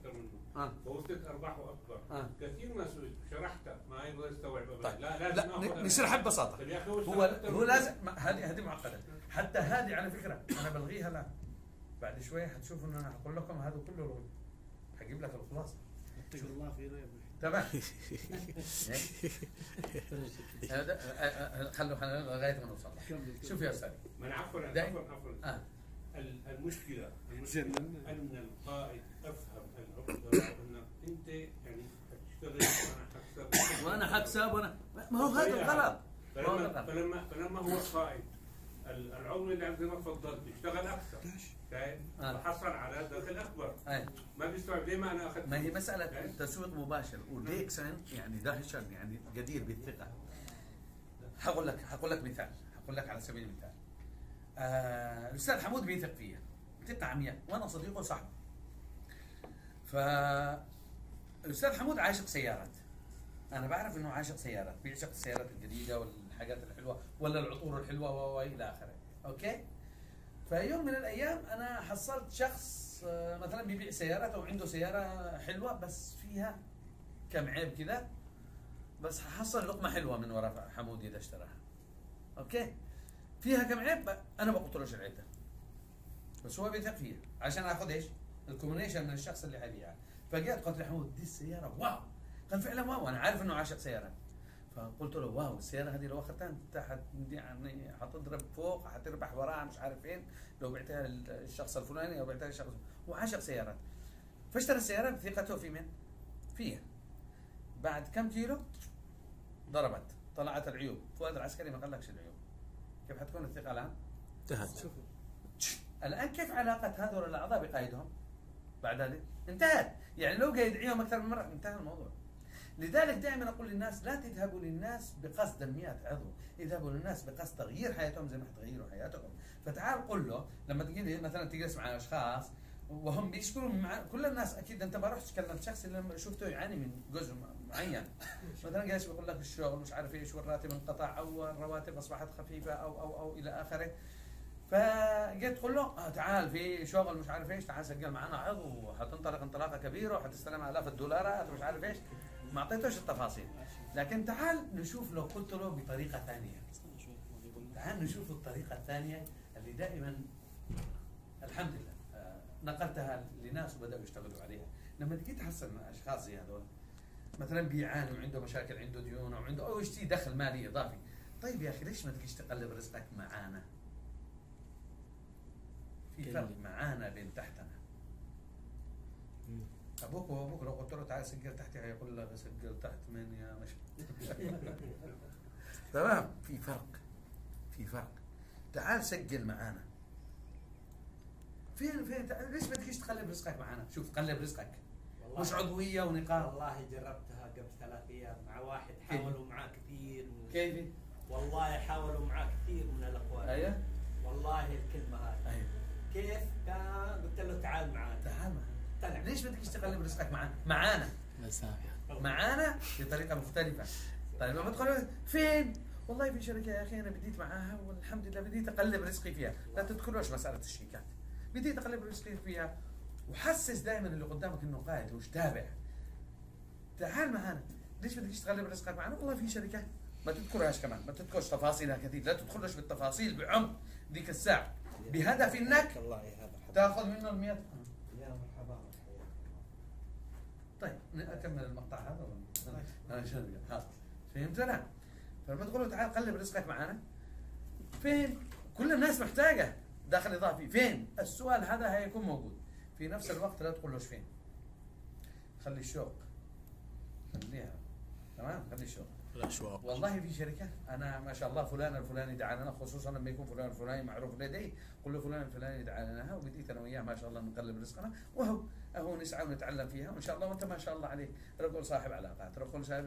آه. فوصلت ارباحه اكبر آه. كثير ما سئلت شرحتها ما يبغى يستوعب. طيب. لا لازم نشرحها ببساطه طيب هو هو لازم هذه هذه معقدة. حتى هذه على فكرة أنا بلغيها الآن. بعد شوية حتشوفوا إن أنا حقول لكم هذا كله لغوي حجيب لك الخلاصة. اتق الله فينا يا تمام. هذا- آه، آه، آه، خلوا لغاية ما نوصل. شوف يا أستاذ أنا عفوا. عفوا عفوا المشكلة المشكلة. أن القائد أفهم العقده انك أنت يعني حتشتغل وأنا حكسب. وأنا حكسب وأنا ما هو هذا الغلط. ما هو فلما الغلط. فلما فلما هو القائد ال- العضو اللي زي ما تفضلت يشتغل أكثر. فاهم؟ آه. وحصل على دخل اكبر أي. ما بيستوعب ليه ما أنا أخذت ما هي مسألة تسويق مباشر. وديكسن يعني دهشا يعني جدير بالثقة. حقول لك حقول لك مثال. حقول لك على سبيل المثال. آه الأستاذ حمود بيثق فيا ثقة عمياء وأنا صديقه وصاحبه ف الأستاذ حمود عاشق سيارات. أنا بعرف إنه عاشق سيارات بيعشق السيارات الجديدة والحاجات الحلوة ولا العطور الحلوة و- وإلى آخره. أوكي؟ فيوم من الأيام أنا حصلت شخص آه، مثلا بيبيع سيارات أو عنده سيارة حلوة بس فيها كم عيب كذا بس حصل لقمة حلوة من وراء حمود إذا اشتراها. okay؟ فيها كم عيب؟ أنا بقتلوش العيب ده. بس هو بيثق فيها. عشان أخذ إيش؟ ال commission من الشخص اللي حيبيعها فجيت قلت لحمود دي السيارة. wow! قال فعلا wow. أنا عارف إنه عاشق سيارات فقلت له wow السيارة هذه لو أخذتها أنت يعني حتضرب فوق حتربح وراها مش عارف فين. لو بعتها للشخص الفلاني أو بعتها للشخص هو عاشق سيارات فاشترى السيارة بثقته في من؟ فيها. بعد كم كيلو؟ ضربت. طلعت العيوب. فؤاد العسكري ما قال لكش العيوب. كيف حتكون الثقة الآن؟ انتهت. شوفوا. الآن كيف علاقة هذول الأعضاء بقائدهم؟ بعد ذلك انتهت. يعني لو قاعد يدعيهم أكثر من مرة انتهى الموضوع. لذلك دائما أقول للناس لا تذهبوا للناس بقصد المئة عضو. اذهبوا للناس بقصد تغيير حياتهم زي ما حتغيروا حياتكم. فتعال قل له لما تجي مثلا تجلس مع أشخاص وهم بيشكروا مع كل الناس أكيد أنت ما رحت كلمت شخص اللي لما شفته يعاني من جزء معين. مثلا جالس بيقول لك الشغل مش عارف إيش والراتب انقطع أو الرواتب أصبحت خفيفة أو أو أو إلى آخره. فجيت تقول له آه تعال في شغل مش عارف إيش. تعال سجل معنا. عضو وحتنطلق انطلاقة كبيرة وحتستلم آلاف الدولارات ومش عارف إيش. ما أعطيتوش التفاصيل. لكن تعال نشوف لو قلت له بطريقة ثانية. تعال نشوف الطريقة الثانية اللي دائما الحمد لله آه، نقلتها لناس وبدأوا يشتغلوا عليها. لما تجي تحصل مع أشخاص زي هذول مثلا بيعاني وعنده مشاكل عنده ديون أو عنده أو يشتري دخل مالي إضافي. طيب يا أخي ليش ما تجيش تقلب رزقك معانا؟ في فرق معانا بين تحتنا. أبوك وأبوك لو قلت له تعال سجل تحتي هيقول لك سجل تحت من يا مش تمام؟ في فرق. في فرق. تعال سجل معانا. فين فين ليش ما تجيش تقلب رزقك معانا؟ شوف قلب رزقك. مش عضوية ونقاط. والله جربتها قبل ثلاث أيام مع واحد حاولوا معاه كثير و... كيف؟ والله حاولوا معاه كثير من الاخوان أيوه. والله الكلمة هذه. أيوه. كيف؟ كان قلت له تعال معانا. تعال معانا. طلع. ليش ما تجيش تقلب رزقك معانا. معانا معانا بطريقة مختلفة. طيب لما تدخل فين؟ والله في شركة يا أخي أنا بديت معاها والحمد لله بديت اقلب رزقي فيها. لا تدخلوش مسألة الشيكات بديت اقلب رزقي فيها وحسس دائما اللي قدامك إنه قائد وش تابع تعال معانا. ليش تجيش تقلب رزقك معنا والله في شركات ما تذكرهاش كمان. ما تذكرش تفاصيلها كثير. لا تدخلش بالتفاصيل بعمق ذيك الساعة. بهدف إنك تأخذ منه يا مرحبا طيب اكمل المقطع هذا ولا؟ أنا عشان ها فهمت أنا فلما تقول له تعال قلب رزقك معنا فين؟ كل الناس محتاجة. دخل إضافي. فين؟ السؤال هذا هيكون موجود. في نفس الوقت لا تقول له فين. خلي الشوق. خليها. تمام؟ خلي الشوق. الاشواق والله في شركه أنا ما شاء الله فلان الفلاني دعا لنا خصوصا لما يكون فلان الفلاني معروف لدي قل له فلان الفلاني دعا لنا وبديت أنا وياه ما شاء الله نقلب رزقنا وهو أهو نسعى ونتعلم فيها وإن شاء الله وأنت ما شاء الله عليك. رجل صاحب علاقات رجل صاحب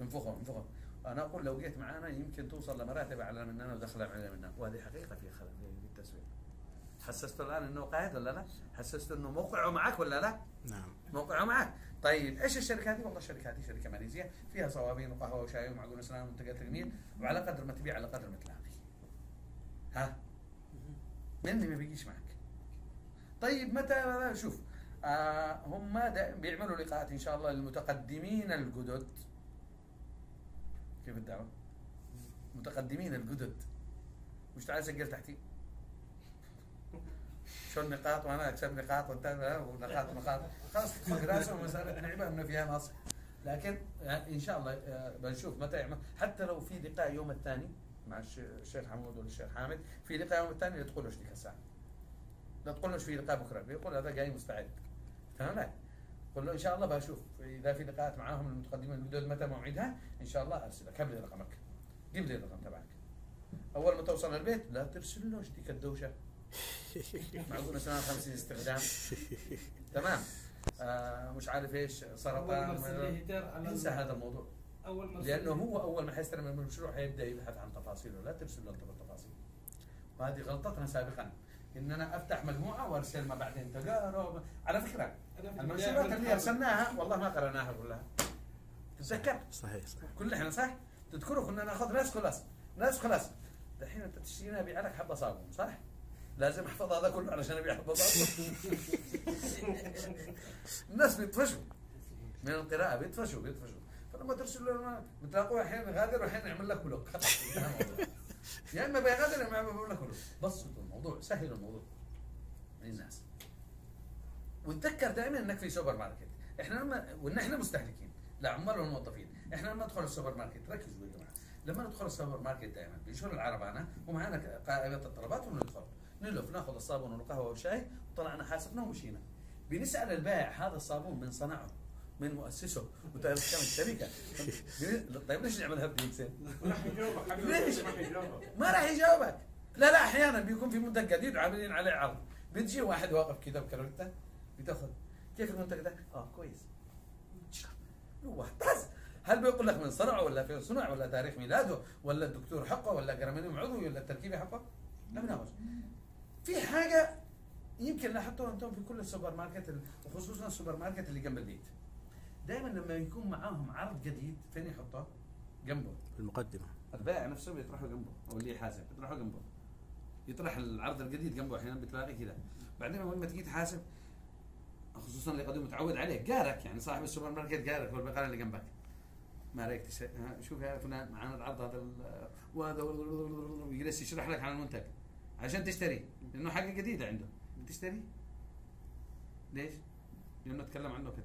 انفخه انفخه أنا أقول لو جيت معانا يمكن توصل لمراتب أعلى مننا ودخل أعلى مننا. وهذه حقيقة في خلل في التسويق. حسست الآن إنه قائد ولا لا؟ حسست إنه موقعه معك ولا لا؟ نعم موقعه معك طيب إيش الشركة هذه؟ والله الشركة هذه شركة ماليزيه فيها صوابين وقهوة وشاي ومعجون اسنان ومنتجات تجميل وعلى قدر ما تبيع على قدر ما تلاقي. ها؟ مني ما بيجيش معك. طيب متى شوف آه هم بيعملوا لقاءات إن شاء الله للمتقدمين الجدد كيف الدعوة؟ متقدمين الجدد مش تعال سجل تحتي شو النقاط وأنا أكسب نقاط وانت ونقاط نقاط خلاص تفك راسه مساله نعمة إنه فيها نص لكن يعني إن شاء الله آه، بنشوف متى يعمل. حتى لو في لقاء يوم الثاني مع الش- الشيخ حمود ولا الشيخ حامد في لقاء يوم الثاني لا تقولوش ديك الساعة لا تقولوش في لقاء بكرة. بيقول هذا جاي مستعد. تمام قل له إن شاء الله بشوف. إذا في لقاءات معاهم المتقدمين الجدد متى موعدها إن شاء الله ارسلك هب لي رقمك؟ جيب لي الرقم تبعك. أول ما توصل البيت لا ترسل له ديك الدوشه معقول اسنان 50 استخدام. تمام. آه مش عارف إيش سرطان انسى هذا الموضوع. أول لأنه هو أول ما حيستلم المشروع حيبدأ يبحث عن تفاصيله لا ترسل له التفاصيل وهذه غلطتنا سابقا. ان أنا أفتح مجموعة وأرسل ما بعدين تجارب. على فكرة المنشورات اللي أرسلناها والله ما قرأناها كلها تتذكر؟ صحيح صحيح. كل إحنا صح؟ تذكروا كنا ناخذ ناس خلاص ناس خلاص. دحين أنت تشترينا ابيع لك حبة صابون صح؟ لازم أحفظ هذا كله علشان حبه صابون الناس بيطفشوا. من القراءة بيطفشوا بيطفشوا. فلما ترسل له ما- بتلاقوه أحيانا يغادر واحيانا يعمل لك block الموضوع. يا إما بيغادر يا إما بيعمل لك block بسطوا الموضوع سهلوا الموضوع. للناس وتذكر دائما إنك في سوبر ماركت. إحنا لما وان إحنا مستهلكين. لا عمال إحنا لما ندخل السوبر ماركت ركزوا يا جماعة. لما ندخل السوبر ماركت دائما بيشور العربانة ومعنا قائمة الطلبات وندخل نلف ناخذ الصابون والقهوة والشاي وطلعنا حاسبنا ومشينا. بنسأل البائع هذا الصابون من صنعه من مؤسسه. وتاريخ كم الشركة. طيب ليش نعملها؟ ما يجاوبك. حبيبي ليش؟ ما راح يجاوبك. ما لا لا أحيانا بيكون في منتج جديد وعاملين عليه عرض. بتجي واحد واقف كذا بكروته بتأخذ. كيف المنتج ده؟ آه كويس. بس هل بيقول لك من صنعه ولا في صنع ولا تاريخ ميلاده ولا الدكتور حقه ولا جرمانيوم عضوي ولا التركيبه حقه؟ لا بناقش في حاجة يمكن لاحظتوها أنتم في كل السوبر ماركت وخصوصا السوبر ماركت اللي جنب البيت. دائما لما يكون معاهم عرض جديد فين يحطه؟ جنبه. في المقدمة. البائع نفسه بيطرحه جنبه أو اللي يحاسب بيطرحه جنبه. يطرح العرض الجديد جنبه أحيانا بتلاقي كذا بعدين اول ما تيجي تحاسب خصوصا اللي قد متعود عليه جارك يعني صاحب السوبر ماركت جارك هو البقاله اللي جنبك. ما رايك تش... شوف يا فلان معانا العرض هذا ال- وهذا ويجلس يشرح لك عن المنتج. عشان تشتري. لأنه حاجة جديدة عنده. تشتري. ليش؟ لأنه تكلم عنه كثير.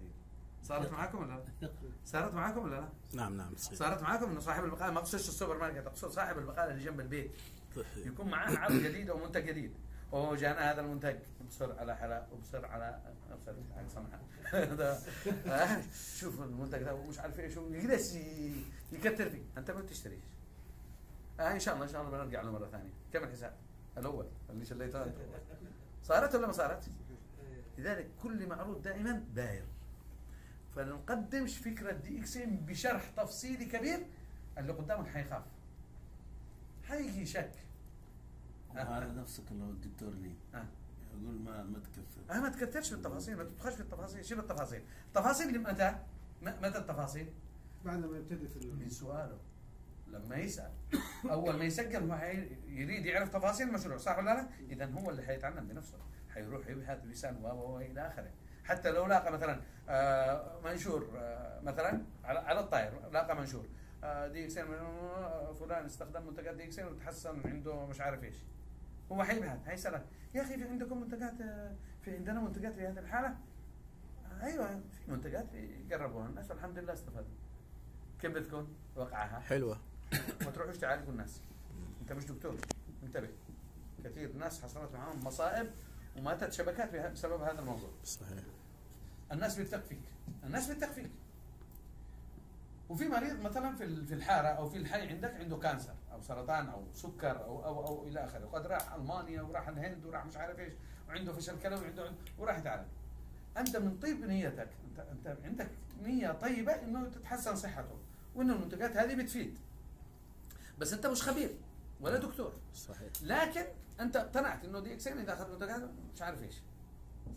صارت معاكم ولا لا؟ صارت معاكم ولا لا؟ نعم نعم صحيح. صارت معاكم إنه صاحب البقالة ما اقصدش السوبر ماركت اقصد صاحب البقالة اللي جنب البيت. صحيح. يكون معاه عرض جديد أو منتج جديد. اوه جانا هذا المنتج. أبصر على حلا أبصر على أبصر حق سمحه هذا. آه، شوف المنتج ده ومش عارف إيش يجلس يكتر فيه. أنت ما بتشتريش. آه إن شاء الله إن شاء الله بنرجع له مرة ثانية. كم الحساب؟ الأول اللي شليته أنت صارت ولا ما صارت؟ لذلك كل معروض دائما داير فنقدمش فكرة دي اكسين بشرح تفصيلي كبير اللي قدامك حيخاف. حيجي شك. هذا نفسك لو الدكتور لي آه. يقول ما ما تكفر آه ما تكترش في التفاصيل ما تدخلش في التفاصيل شيل التفاصيل. التفاصيل متى م- متى التفاصيل؟ بعد ما يبتدي في من ال- سؤاله. لما يسأل أول ما يسجل هو يريد يعرف تفاصيل المشروع صح ولا لا؟ اذا هو اللي حيتعلم بنفسه. حيروح يبحث ويسال و إلى آخره. حتى لو لاقى مثلا آه، منشور آه، مثلا على الطائر لاقى منشور آه، دي اكسين فلان استخدم منتجات دي اكسين وتحسن عنده مش عارف إيش. هو حيبحث حيسالك يا أخي في عندكم منتجات في عندنا منتجات في هذه الحالة؟ أيوه في منتجات جربوها الناس والحمد لله استفادوا كيف بتكون؟ وقعها؟ حلوة. ما تروحوش تعالجوا الناس. انت مش دكتور. انتبه. كثير ناس حصلت معاهم مصائب وماتت شبكات بسبب هذا الموضوع. صحيح. الناس بتثق فيك. الناس بتثق فيك. وفي مريض مثلا في في الحارة أو في الحي عندك عنده cancer أو سرطان أو سكر أو أو أو إلى آخره. وقد راح ألمانيا وراح الهند وراح مش عارف إيش. وعنده فشل كلوي وعنده وراح يتعالج. أنت من طيب نيتك. انت أنت عندك نية طيبة إنه تتحسن صحته. وان المنتجات هذه بتفيد. بس انت مش خبير ولا دكتور. صحيح. لكن انت اقتنعت انه DXN اذا اخذ منتجات مش عارف إيش.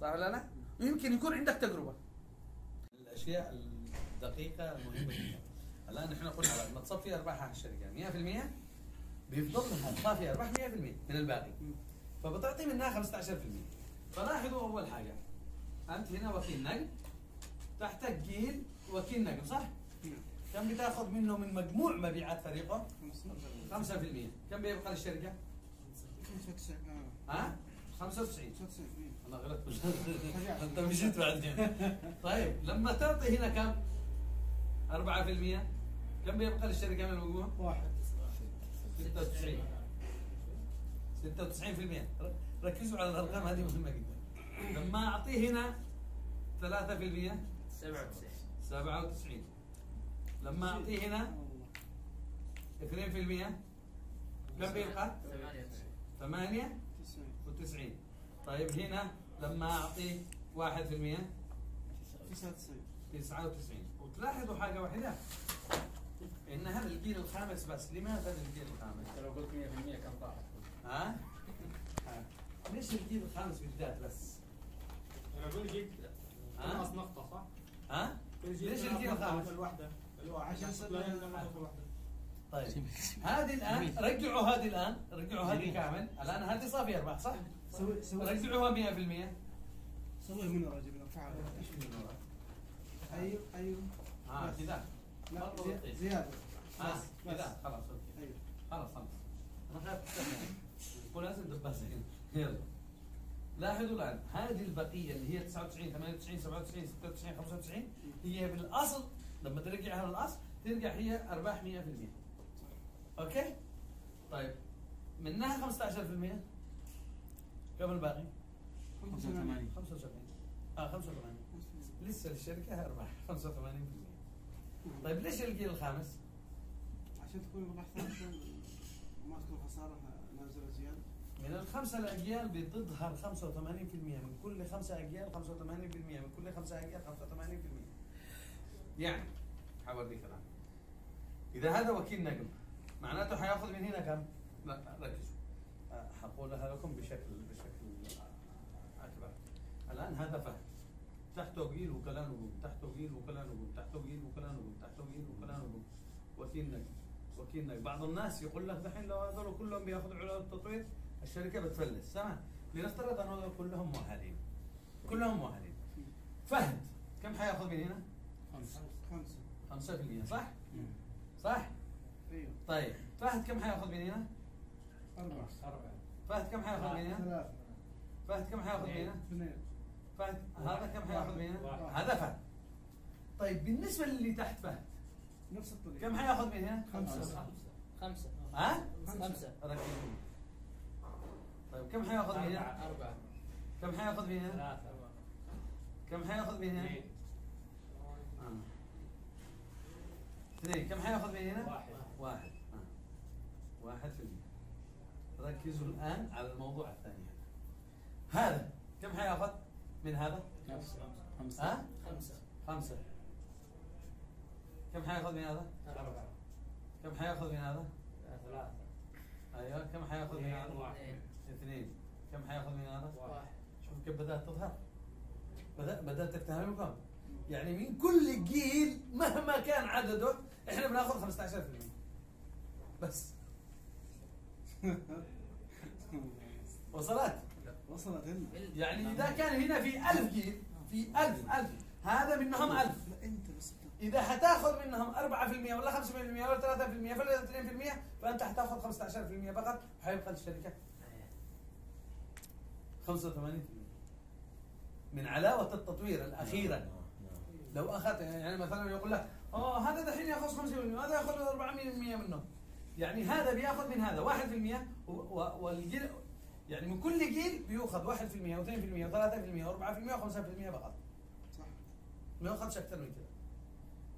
صح ولا لا؟ ويمكن يكون عندك تجربة. الأشياء الدقيقة المهمة جدا. الآن إحنا قلنا لما تصفي أرباحها الشركة. 100% بيفضل لها صافي أرباح 100% من الباقي. فبتعطي منها 15% فلاحظوا أول حاجة. أنت هنا وكيل نقل تحتك جيل وكيل نقل صح؟ كم بتاخذ منه من مجموع مبيعات فريقه؟ 5% كم بيبقى للشركة؟ ها؟ 95 أنا غلط انت مشيت بعدين طيب لما تعطي هنا كم؟ 4% كم بيبقى للشركة من المجموع؟ واحد. 96 96% ركزوا على الأرقام هذه مهمة جدا. لما أعطيه هنا 3% 97 97 لما أعطيه هنا 2% كم بيبقى؟ 8 و90 طيب هنا لما أعطيه 1% 99 وتلاحظوا حاجة واحدة إن هذا الجيل الخامس بس لماذا الجيل الخامس؟ لو قلت 100% كم طاحت ها؟ ليش الجيل الخامس بالذات بس؟ أنا جيت ها؟ ناقص نقطة صح؟ ها؟ ليش الجيل الخامس؟ عشان واحدة. طيب. هذه الآن رجعوا هذه الآن رجعوا هذه كامل. الآن هذه صافي ارباح صح؟ سوي سوي رجعوها 100% سوي من ورا جبنا ارفعها إيش من ورا؟ أيوه أيوه. آه كذا. زيادة. آه كذا خلاص أوكي. أيوه. خلاص خلاص. أنا خايف تستنى. ولازم دباسه هنا يلا. لاحظوا الآن هذه البقية اللي هي 99 98 97 96 95 هي بالاصل لما ترجعها للأصل ترجع هي أرباح 100% أوكي؟ طيب منها 15% كم الباقي؟ 85 75 آه 85 لسه للشركه أرباح 85% طيب ليش الجيل الخامس؟ عشان تكون ثابته وما تكون خساره نازلة زيادة. من الخمسة الأجيال بتظهر 85% من كل خمسة أجيال 85% من كل خمسة أجيال 85% يعني حوريك الآن. إذا هذا وكيل نجم معناته حيأخذ من هنا كم؟ لا ركزوا. حقولها لكم بشكل بشكل أكبر. الآن هذا فهد تحته جيل وكلام نجوم تحته جيل وكلام نجوم تحته جيل وكلام نجوم تحته جيل وكلام نجوم وكيل نجم وكيل نجم. بعض الناس يقول لك دحين لو هذول كلهم بيأخذوا علاوه التطوير الشركة بتفلس. تمام لنفترض أن هذول كلهم مؤهلين. كلهم مؤهلين. فهد كم حيأخذ من هنا؟ خمسة 5% صح؟ صح؟ أيوه. طيب فهد كم حيأخذ من هنا؟ أربعة. فهد كم حيأخذ من هنا؟ فهد كم حيأخذ من هنا؟ اثنين. فهد هذا كم حيأخذ من هنا؟ هذا فهد. طيب بالنسبة للي تحت فهد نفس الطريقة. كم حيأخذ من هنا؟ خمسة. خمسة. ها؟ خمسة. ركزوا طيب كم حيأخذ من هنا؟ أربعة. كم حيأخذ من هنا؟ ثلاثة. كم حيأخذ من هنا؟ اثنين آه. اثنين. كم حياخذ من هنا؟ واحد. واحد. آه. واحد في المية. ركزوا الآن على الموضوع الثاني. هذا هذا كم حياخذ من هذا؟ خمسة. خمسة. ها؟ خمسة. خمسة. كم حياخذ من هذا؟ أربعة. كم حياخذ من هذا؟ ثلاثة. أيوه كم حياخذ من هذا؟ اثنين. اثنين. كم حياخذ من هذا؟ واحد. شوف كيف بدأت تظهر. بدأ بدأت تفتهمكم يعني من كل جيل مهما كان عدده إحنا بناخذ 15% بس. وصلت؟ وصلت هنا يعني إذا كان هنا في ألف جيل في ألف ألف. هذا منهم ألف. لا أنت بس. إذا حتاخذ منهم 4% ولا 5% ولا 3% ولا 2% فأنت حتاخذ 15% فقط. وحيبقى للشركة 85% من علاوة التطوير الأخيرة. لو أخذت يعني مثلا يقول لك آه هذا دحين ياخذ 5% وهذا ياخذ 400% منه. يعني هذا بياخذ من هذا 1% و- و- والجيل يعني من كل جيل بيؤخذ 1% و2% و3% و4% و5% فقط. صح. ما ياخذش أكثر من كده.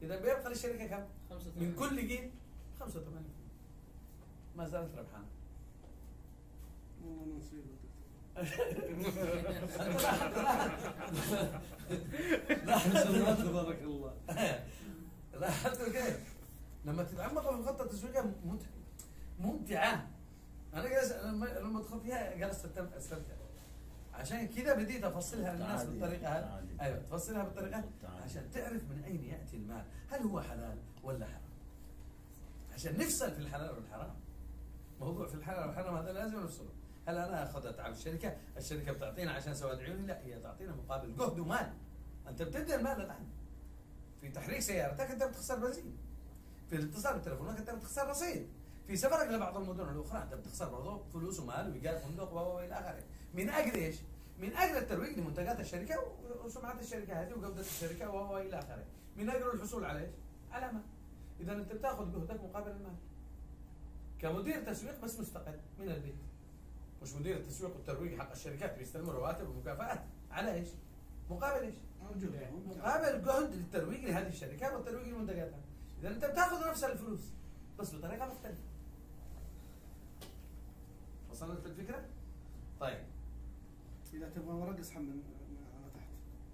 إذا بيبقى للشركة كم؟ من كل جيل 85% ما زالت ربحانة. والله نسيب لا تبارك الله لاحظتوا كيف؟ لما تتعمق في الخطه التسويقيه ممتع ممتعة أنا جالس لما لما ادخل فيها جالس أستمتع عشان كذا بديت أفصلها للناس. بالطريقة هذه. أيوه تفصلها بالطريقة. عشان تعرف من أين يأتي المال هل هو حلال ولا حرام عشان نفصل في الحلال والحرام موضوع في الحلال والحرام هذا لازم نفصله هل أنا اخذت على الشركة؟ الشركة بتعطينا عشان سواد عيوني؟ لا هي تعطينا مقابل جهد ومال. أنت بتبدا المال الآن. في تحريك سيارتك أنت بتخسر بنزين. في الاتصال بتليفونك أنت بتخسر رصيد. في سفرك لبعض المدن الأخرى أنت بتخسر برضه فلوس ومال وإيجار فندق والى آخره. من أجل إيش؟ من أجل الترويج لمنتجات الشركة وسمعه الشركة هذه وجودة الشركة والى آخره. من أجل الحصول على إيش؟ على مال. اذا أنت بتأخذ جهدك مقابل المال. كمدير تسويق بس مستقل من البيت. مش مدير التسويق والترويج حق الشركات بيستلموا رواتب ومكافآت. على إيش؟ مقابل إيش؟ موجود مقابل جهد للترويج لهذه الشركات والترويج لمنتجاتها إذا أنت بتاخذ نفس الفلوس بس بطريقة مختلفة. وصلت الفكرة؟ طيب. إذا تبغى ورق اسحب من تحت.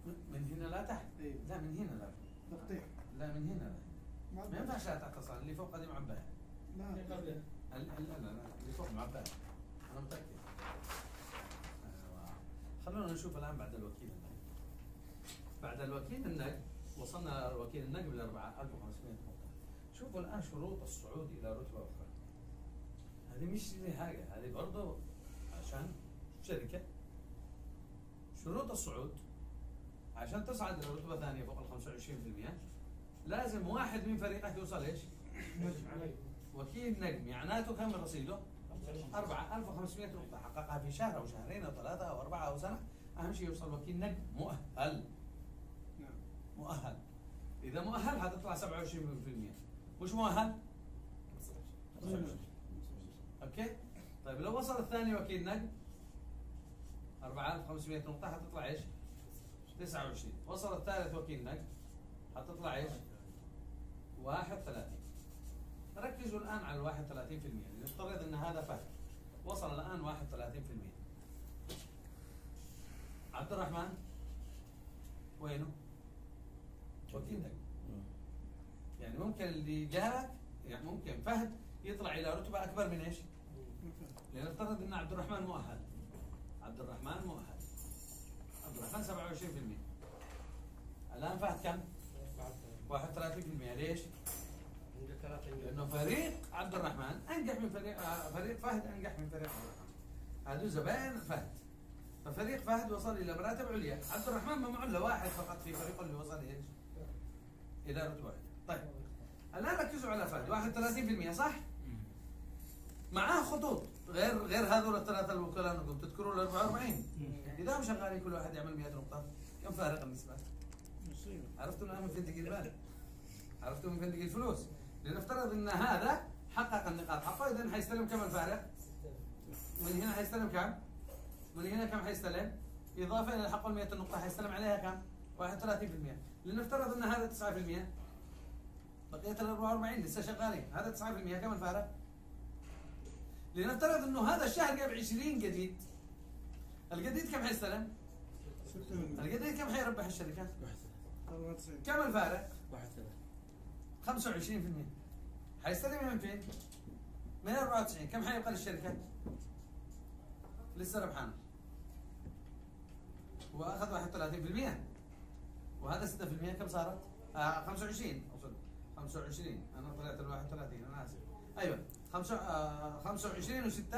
من هنا لا تحت؟ اي لا من هنا لا. تقطيع. لا من هنا لا. ما ما ينفعش لا تحت أصلا اللي فوق هذه معبأة لا. لا لا لا لا اللي فوق معبأة أنا متأكد. خلونا نشوف الآن بعد الوكيل النقد بعد الوكيل النقد وصلنا الوكيل النقد ل 4500 نقطة. شوفوا الآن شروط الصعود إلى رتبة أخرى. هذه مش زي حاجة هذه برضه عشان شركة. شروط الصعود عشان تصعد إلى رتبة ثانية فوق ال 25% لازم واحد من فريقك يوصل إيش؟ وكيل نجم. معناته كم رصيده؟ 4500 نقطة حققها في شهر أو شهرين أو ثلاثة أو أربعة أو سنة أهم شيء يوصل وكيل نجم مؤهل نعم مؤهل إذا مؤهل حتطلع 27% مش مؤهل؟ 25. أوكي؟ طيب لو وصل الثاني وكيل نجم 4500 نقطة حتطلع إيش؟ 29 وصل الثالث وكيل نجم حتطلع إيش؟ 31 ركزوا الآن على ال 31% نفترض أن هذا فرق وصل الآن 31% عبد الرحمن وينه؟ وكيل نجم يعني ممكن اللي جاءك يعني ممكن فهد يطلع إلى رتبة أكبر من إيش؟ لنفترض إن عبد الرحمن مؤهل عبد الرحمن مؤهل عبد الرحمن 27% الآن فهد كم؟ 31% ليش؟ لأنه فريق عبد الرحمن أنجح من فريق آه، فريق فهد أنجح من فريق عبد الرحمن. هذول زبائن فهد. ففريق فهد وصل إلى مراتب عليا. عبد الرحمن ممعون له واحد فقط في فريقه اللي وصل إيش؟ إلى رتبة واحدة. طيب. الآن ركزوا على فهد. 31% صح؟ معاه خطوط. غير غير هذول الثلاثة الوكلاء انكم تذكروا ال 44 إذا هم شغالين كل واحد يعمل 100 نقطة. كم فارق النسبة؟ عرفتوا الان من فين تجي البال؟ عرفتوا من فين تجي الفلوس؟ لنفترض إن هذا حقق النقاط حقه إذا حيستلم كم الفارق؟ من هنا حيستلم كم؟ من هنا كم حيستلم؟ إضافة إلى حقه ال 100 نقطه حيستلم عليها كم؟ 31% لنفترض إن هذا 9% بقية ال 44 لسه شغالين هذا 9% كم الفارق؟ لنفترض إنه هذا الشهر جاب 20 جديد الجديد كم حيستلم؟ الجديد كم حيربح الشركة؟ 94 كم الفارق؟ واحد ثلاثة 25% حيستلم من فين؟ من 94 كم حيبقى للشركة؟ لسه ربحانه هو أخذ 31% وهذا 6% كم صارت؟ آه 25 أقصد 25 أنا طلعت ال 31 أنا آسف. أيوه. خمسة آه 25 و6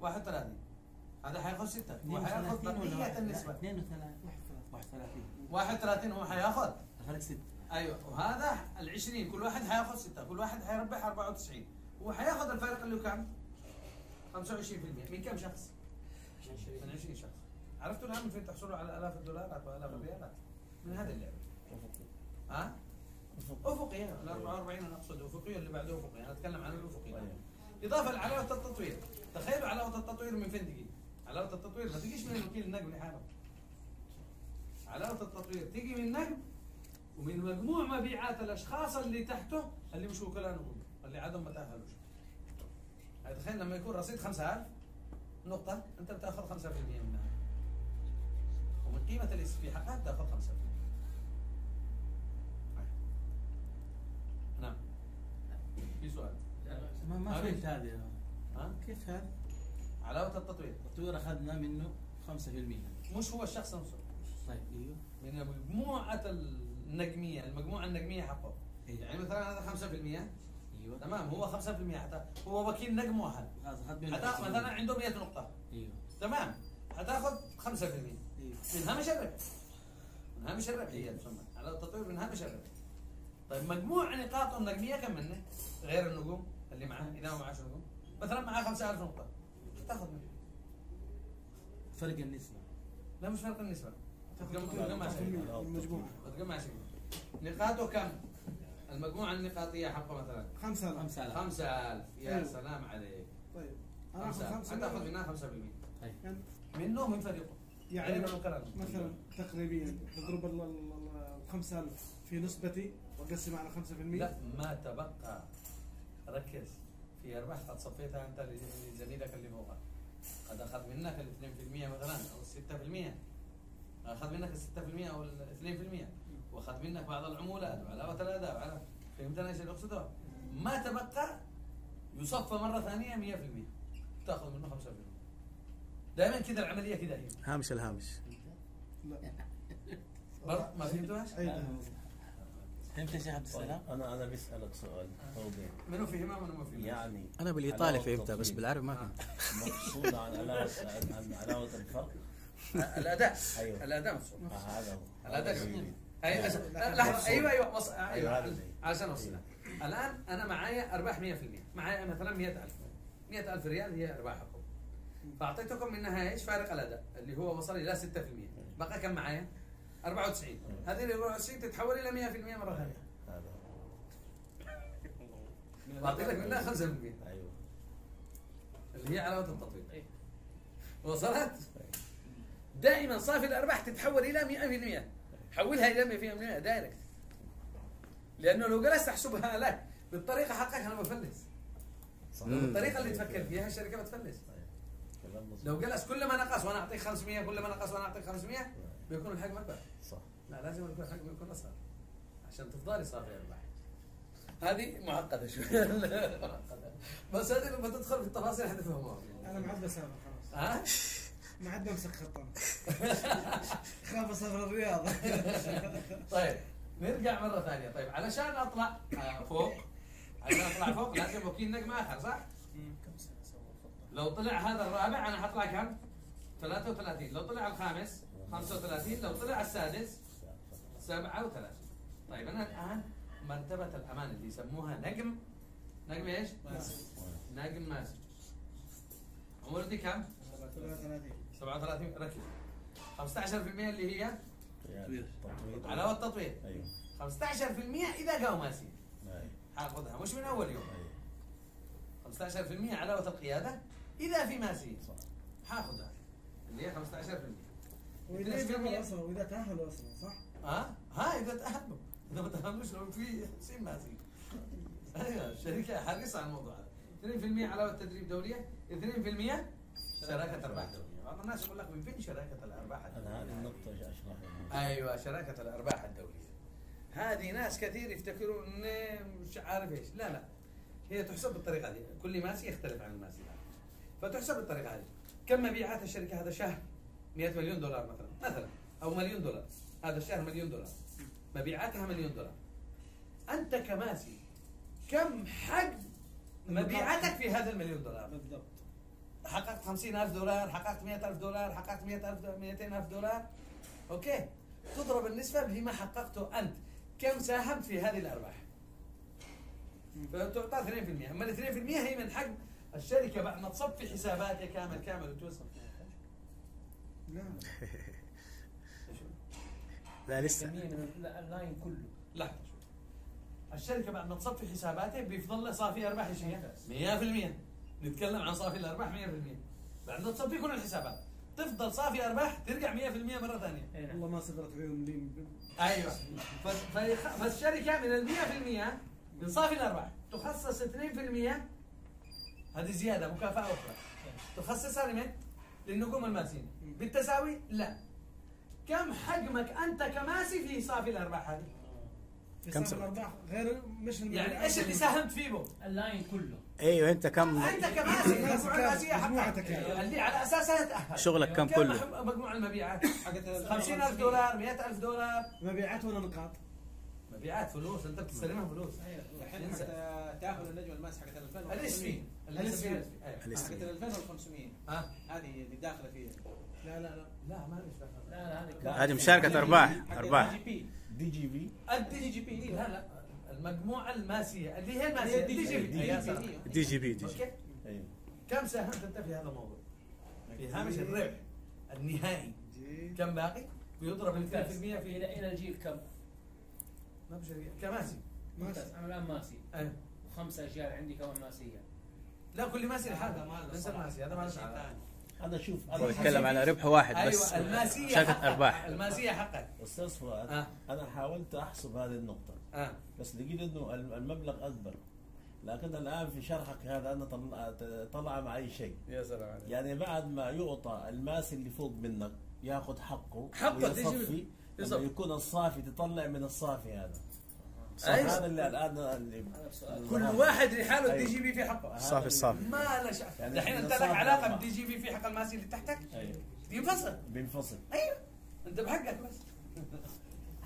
31 هذا حياخذ 6 هو حياخذ بقية النسبة. 32 31 31 هو حياخذ. الفرق ست. أيوه. وهذا ال 20 كل واحد حيأخذ 6 كل واحد حيربح 94 هو حيأخذ الفارق اللي هو كم؟ 25% من كم شخص؟ من 20 شخص. عرفتوا الآن من فين تحصلوا؟ على آلاف الدولارات والاف الريالات؟ من هذه اللعبة. ها؟ افقيه ال 44 أنا أقصد افقيه اللي بعده افقي أنا أتكلم عن الافقي الآن. إضافة لعلاقة التطوير. تخيلوا علاوه التطوير من فين تجي؟ علاوه التطوير ما تجيش من وكيل النقل لحاله. علاوه التطوير تيجي من النقل ومن مجموع مبيعات الأشخاص اللي تحته اللي مش وكلاء نقود اللي عدم ما تأهلوش. يعني تخيل لما يكون رصيد 5000 نقطة أنت بتأخذ 5% منها. ومن قيمة الاستحقاقات تاخذ 5% نعم. في سؤال. ما ما فهمت في. هذه. ها؟ كيف هذا؟ علاوة التطوير. التطوير أخذنا منه 5% مش هو الشخص نفسه. طيب أيوه. من مجموعة النجمية المجموعة النجمية حقه. إيه. يعني مثلا هذا 5% أيوه. تمام هو 5% حتى. هو وكيل نجم واحد. حتى 5%. مثلا عنده 100 نقطة. أيوه. تمام. حتاخذ 5% أيوه. من هامش الربح من هامش الربحية تسمى على التطوير من هامش الربح طيب مجموع نقاطه النجمية كم منه؟ غير النجوم اللي معاه إذا ما معاش نجوم. مثلا معاه 5000 نقطة. تاخذ منه؟ فرق النسبة. لا مش فرق النسبة. نقاطه كم؟ المجموعة النقاطية حقه مثلا. 5000 5000 5000 يا أيوه. سلام عليك. طيب. أنا اخذ 5000 حتاخذ 5 منها 5% طيب. منه من فريقه. يعني مثلا تقريبا اضرب ال- ال- ال 5000 في نسبتي وأقسم على 5% لا ما تبقى. ركز. في أرباح قد صفيتها أنت لزميلك اللي فوقك. قد أخذ منك ال 2% مثلا أو ال 6% أخذ منك ال 6% أو ال 2% وأخذ منك بعض العمولات وعلاوه الأداء وعلى فهمتنا إيش اللي أقصده؟ ما تبقى يصفى مرة ثانية 100% تأخذ منه 5% دائما كذا العملية كذا هي هامش الهامش لا ما فهمتوهاش؟ اي فهمت يا شيخ عبد السلام؟ أنا أنا بسألك سؤال توضيح منو فهمها ومنو ما فهمها؟ يعني أنا بالإيطالي علاوة فهمتها بس. بالعربي ما آه. فهمت مقصود عن علاوه عن علاوة الفرق الأداء. أيوه. الأداء آه، هذا هو. الأداء. اي أس- لا، لحظة. أيوه أيوه وص... أيوة، أيوه. عشان اوصلها الآن أنا معايا أرباح 100% معايا مثلا 100000 100000 ريال هي ارباحكم فأعطيتكم منها إيش؟ فارق الأداء اللي هو وصل إلى 6% بقى كم معايا؟ 94 هذه ال 94 تتحول إلى 100% مرة ثانية. هذا هو. بعطي لك منها 5% أيوه. اللي هي علاوه التطبيق. وصلت؟ دائما صافي الأرباح تتحول إلى 100% حولها إلى 100% direct لأنه لو جلست أحسبها لك بالطريقة حقك أنا بفلس. صح بالطريقة اللي تفكر فيها الشركة بتفلس. كلام مظبوط. لو جلس كل ما نقص وأنا أعطيك 500 كل ما نقص وأنا أعطيك 500 بيكون الحجم اكبر صح. لا لازم يكون الحجم يكون أصغر. عشان تفضلي صافي ارباح هذه معقدة شوي. معقده بس هذه لما تدخل في التفاصيل حتفهموها. أنا ما عاد بسافر خلاص. ها؟ ما عاد بمسك خط أنا خاف أسافر الرياض. طيب نرجع مرة ثانية. طيب علشان أطلع آه، فوق. عشان أطلع فوق لازم وكيل نجم آخر صح؟ لو طلع هذا الرابع أنا حطلع كم؟ 33 لو طلع الخامس 35 لو طلع السادس 37 طيب أنا الآن مرتبة الأمان اللي يسموها نجم. نجم إيش؟ نجم ماسك. عمرتي كم؟ 33 37 ركز. 15% اللي هي تطوير. علاوه التطوير أيوه. 15% إذا قاموا ماسين أيوة. حاخذها مش من أول يوم. أيوة. 15% علاوه القيادة. إذا في ماسين صح. حاخذها اللي هي 15% وإذا اشتغل أصلا وإذا تأهلوا أصلا صح؟ ها؟ ها؟ إذا تأهلوا. إذا ما تاهلوش لو في؟ 50 ماسين أيوه الشركة حريصة على الموضوع هذا. 2% علاوه تدريب دولية. 2% شراكة أرباح دولية. بعض الناس يقول لك من فين شراكة الأرباح الدولية؟ هذه النقطه اشرحها أيوه شراكة الأرباح الدولية. هذه ناس كثير يفتكرون إن مش عارف إيش. لا لا. هي تحسب بالطريقة هذه. كل ماسي يختلف عن الماسي الآخر. فتحسب بالطريقة هذه. كم مبيعات الشركة هذا الشهر؟ 100 مليون دولار مثلا. مثلا. أو مليون دولار. هذا الشهر مليون دولار. مبيعاتها مليون دولار. أنت كماسي كم حجم مبيعاتك في هذا المليون دولار؟ بالضبط. حققت 50000 دولار حققت 100000 دولار حققت 100000 200000 دولار okay. تضرب النسبة بما حققته أنت. كم ساهمت في هذه الأرباح؟ فتعطى 2% أما ال 2% هي من حجم الشركة. بعد ما تصفي حساباتها كامل كامل وتوصل. لا. لا لسه. من اللاين كله. شوي الشركة بعد ما تصفي حساباتها بيفضل لها صافي أرباح إيش هي؟ 100% نتكلم عن صافي الأرباح 100% بعد ما تصفي كل الحسابات تفضل صافي أرباح ترجع 100% مرة ثانية إيه. والله ما صغرت عيون لي أيوه فالشركة من ال 100% من صافي الأرباح تخصص 2% هذه زيادة مكافأة أخرى تخصصها لمن؟ للنجوم الماسين بالتساوي؟ لا كم حجمك أنت كماسي في صافي الأرباح هذه؟ كم؟ الأرباح غير مش يعني إيش اللي ساهمت فيه بو؟ ال line كله أيوه أنت كم؟ أنت المجموعه الماسيه مجموعتك حقك يعني. اللي على اساسها تاهل شغلك كم كله؟ مجموع المبيعات؟ حقت 50000 دولار 100000 دولار. مبيعات ولا نقاط؟ مبيعات فلوس. أنت بتستلمها فلوس. الحين انسى. حتى تأخذ النجم الماس حقت 2000 الاس في الاس في. أيوة. الاس حقت في. 2500 ها؟ هذه اللي داخلة فيها. لا لا لا. لا ما. لا لا هذه هذه مشاركة أرباح أرباح. دي جي بي. دي جي بي. الدي جي بي. لا لا. المجموعة الماسية. اللي هي الماسية. جي بي. دي جي. بي. دي جي بي. دي جي أوكي. أيوه. كم ساهمت أنت في هذا الموضوع؟ في هامش الربح النهائي. كم باقي؟ بيضرب ال 2% ممتاز في إلى إلى الجيل كم؟ ما بشري كماسي. ممتاز. أنا الآن ماسي. أيوة. وخمسة اجيال عندي كمان ماسية. لا كل ماسي هذا لحاله ليس. الماسي هذا ما له هذا شوف هو أنا يتكلم على ربح واحد بس. أيوه الماسيه. أرباح. الماسية حقك أستاذ فؤاد آه. أنا حاولت أحسب هذه النقطة. آه. بس لقيت إنه الم- المبلغ أكبر. لكن الآن في شرحك هذا أنا طلع, طلع معي شيء. يا سلام عليك. يعني بعد ما يعطى الماس اللي فوق منك ياخذ حقه حقه يصفي. لما يكون الصافي تطلع من الصافي هذا؟ هذا اللي الآن اللي كل واحد لحاله. ال DGPV حقه. صافي الصافي ما له شأن يعني دحين أنت لك الصافي علاقة. بال DGPV حق الماسي اللي تحتك؟ أيوه. ينفصل بينفصل. أيوه. أنت بحقك بس.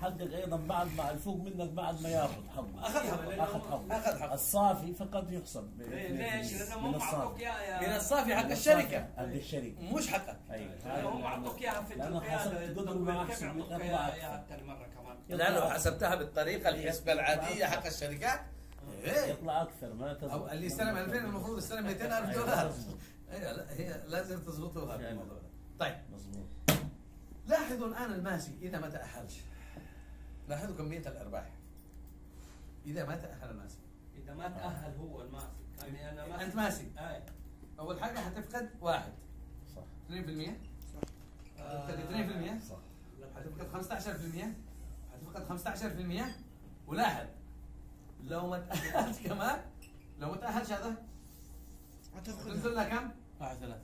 حقك أيضا بعد ما الفوق منك بعد ما ياخذ حقه. أخذ حقه أخذ حقه. أخذ حقه. الصافي فقط يحسب ب- ليش؟ لأنه هم اعطوك الصافي. اياه يا من الصافي حق من الشركة. الصافي حق الشركة. مش حقك. أيوه. هم اعطوك اياها في التوقيع حسبت قدر ما اياها مره كمان؟ لا لو حسبتها بالطريقة الحسبة العادية حق الشركات. إيه. يطلع أكثر ما تزبط. أو اللي يستلم 2000 المفروض يستلم 200000 دولار. أيوه. لا هي لازم تظبطوها في الموضوع. طيب. مظبوط. لاحظوا الآن الماسي إذا ما تأهلش. لاحظوا كمية الأرباح. إذا ما تأهل الماسي إذا ما تأهل هو الماسي. كان أنا ماسي. أنت ماسي. أي. أول حاجة حتفقد واحد. صح. 2% حتفقد 2% صح. حتفقد 15% حتفقد 15% ولاحظ. لو ما تأهلت كمان لو ما تأهلش هذا هتفقد تنزل لها كم؟ 31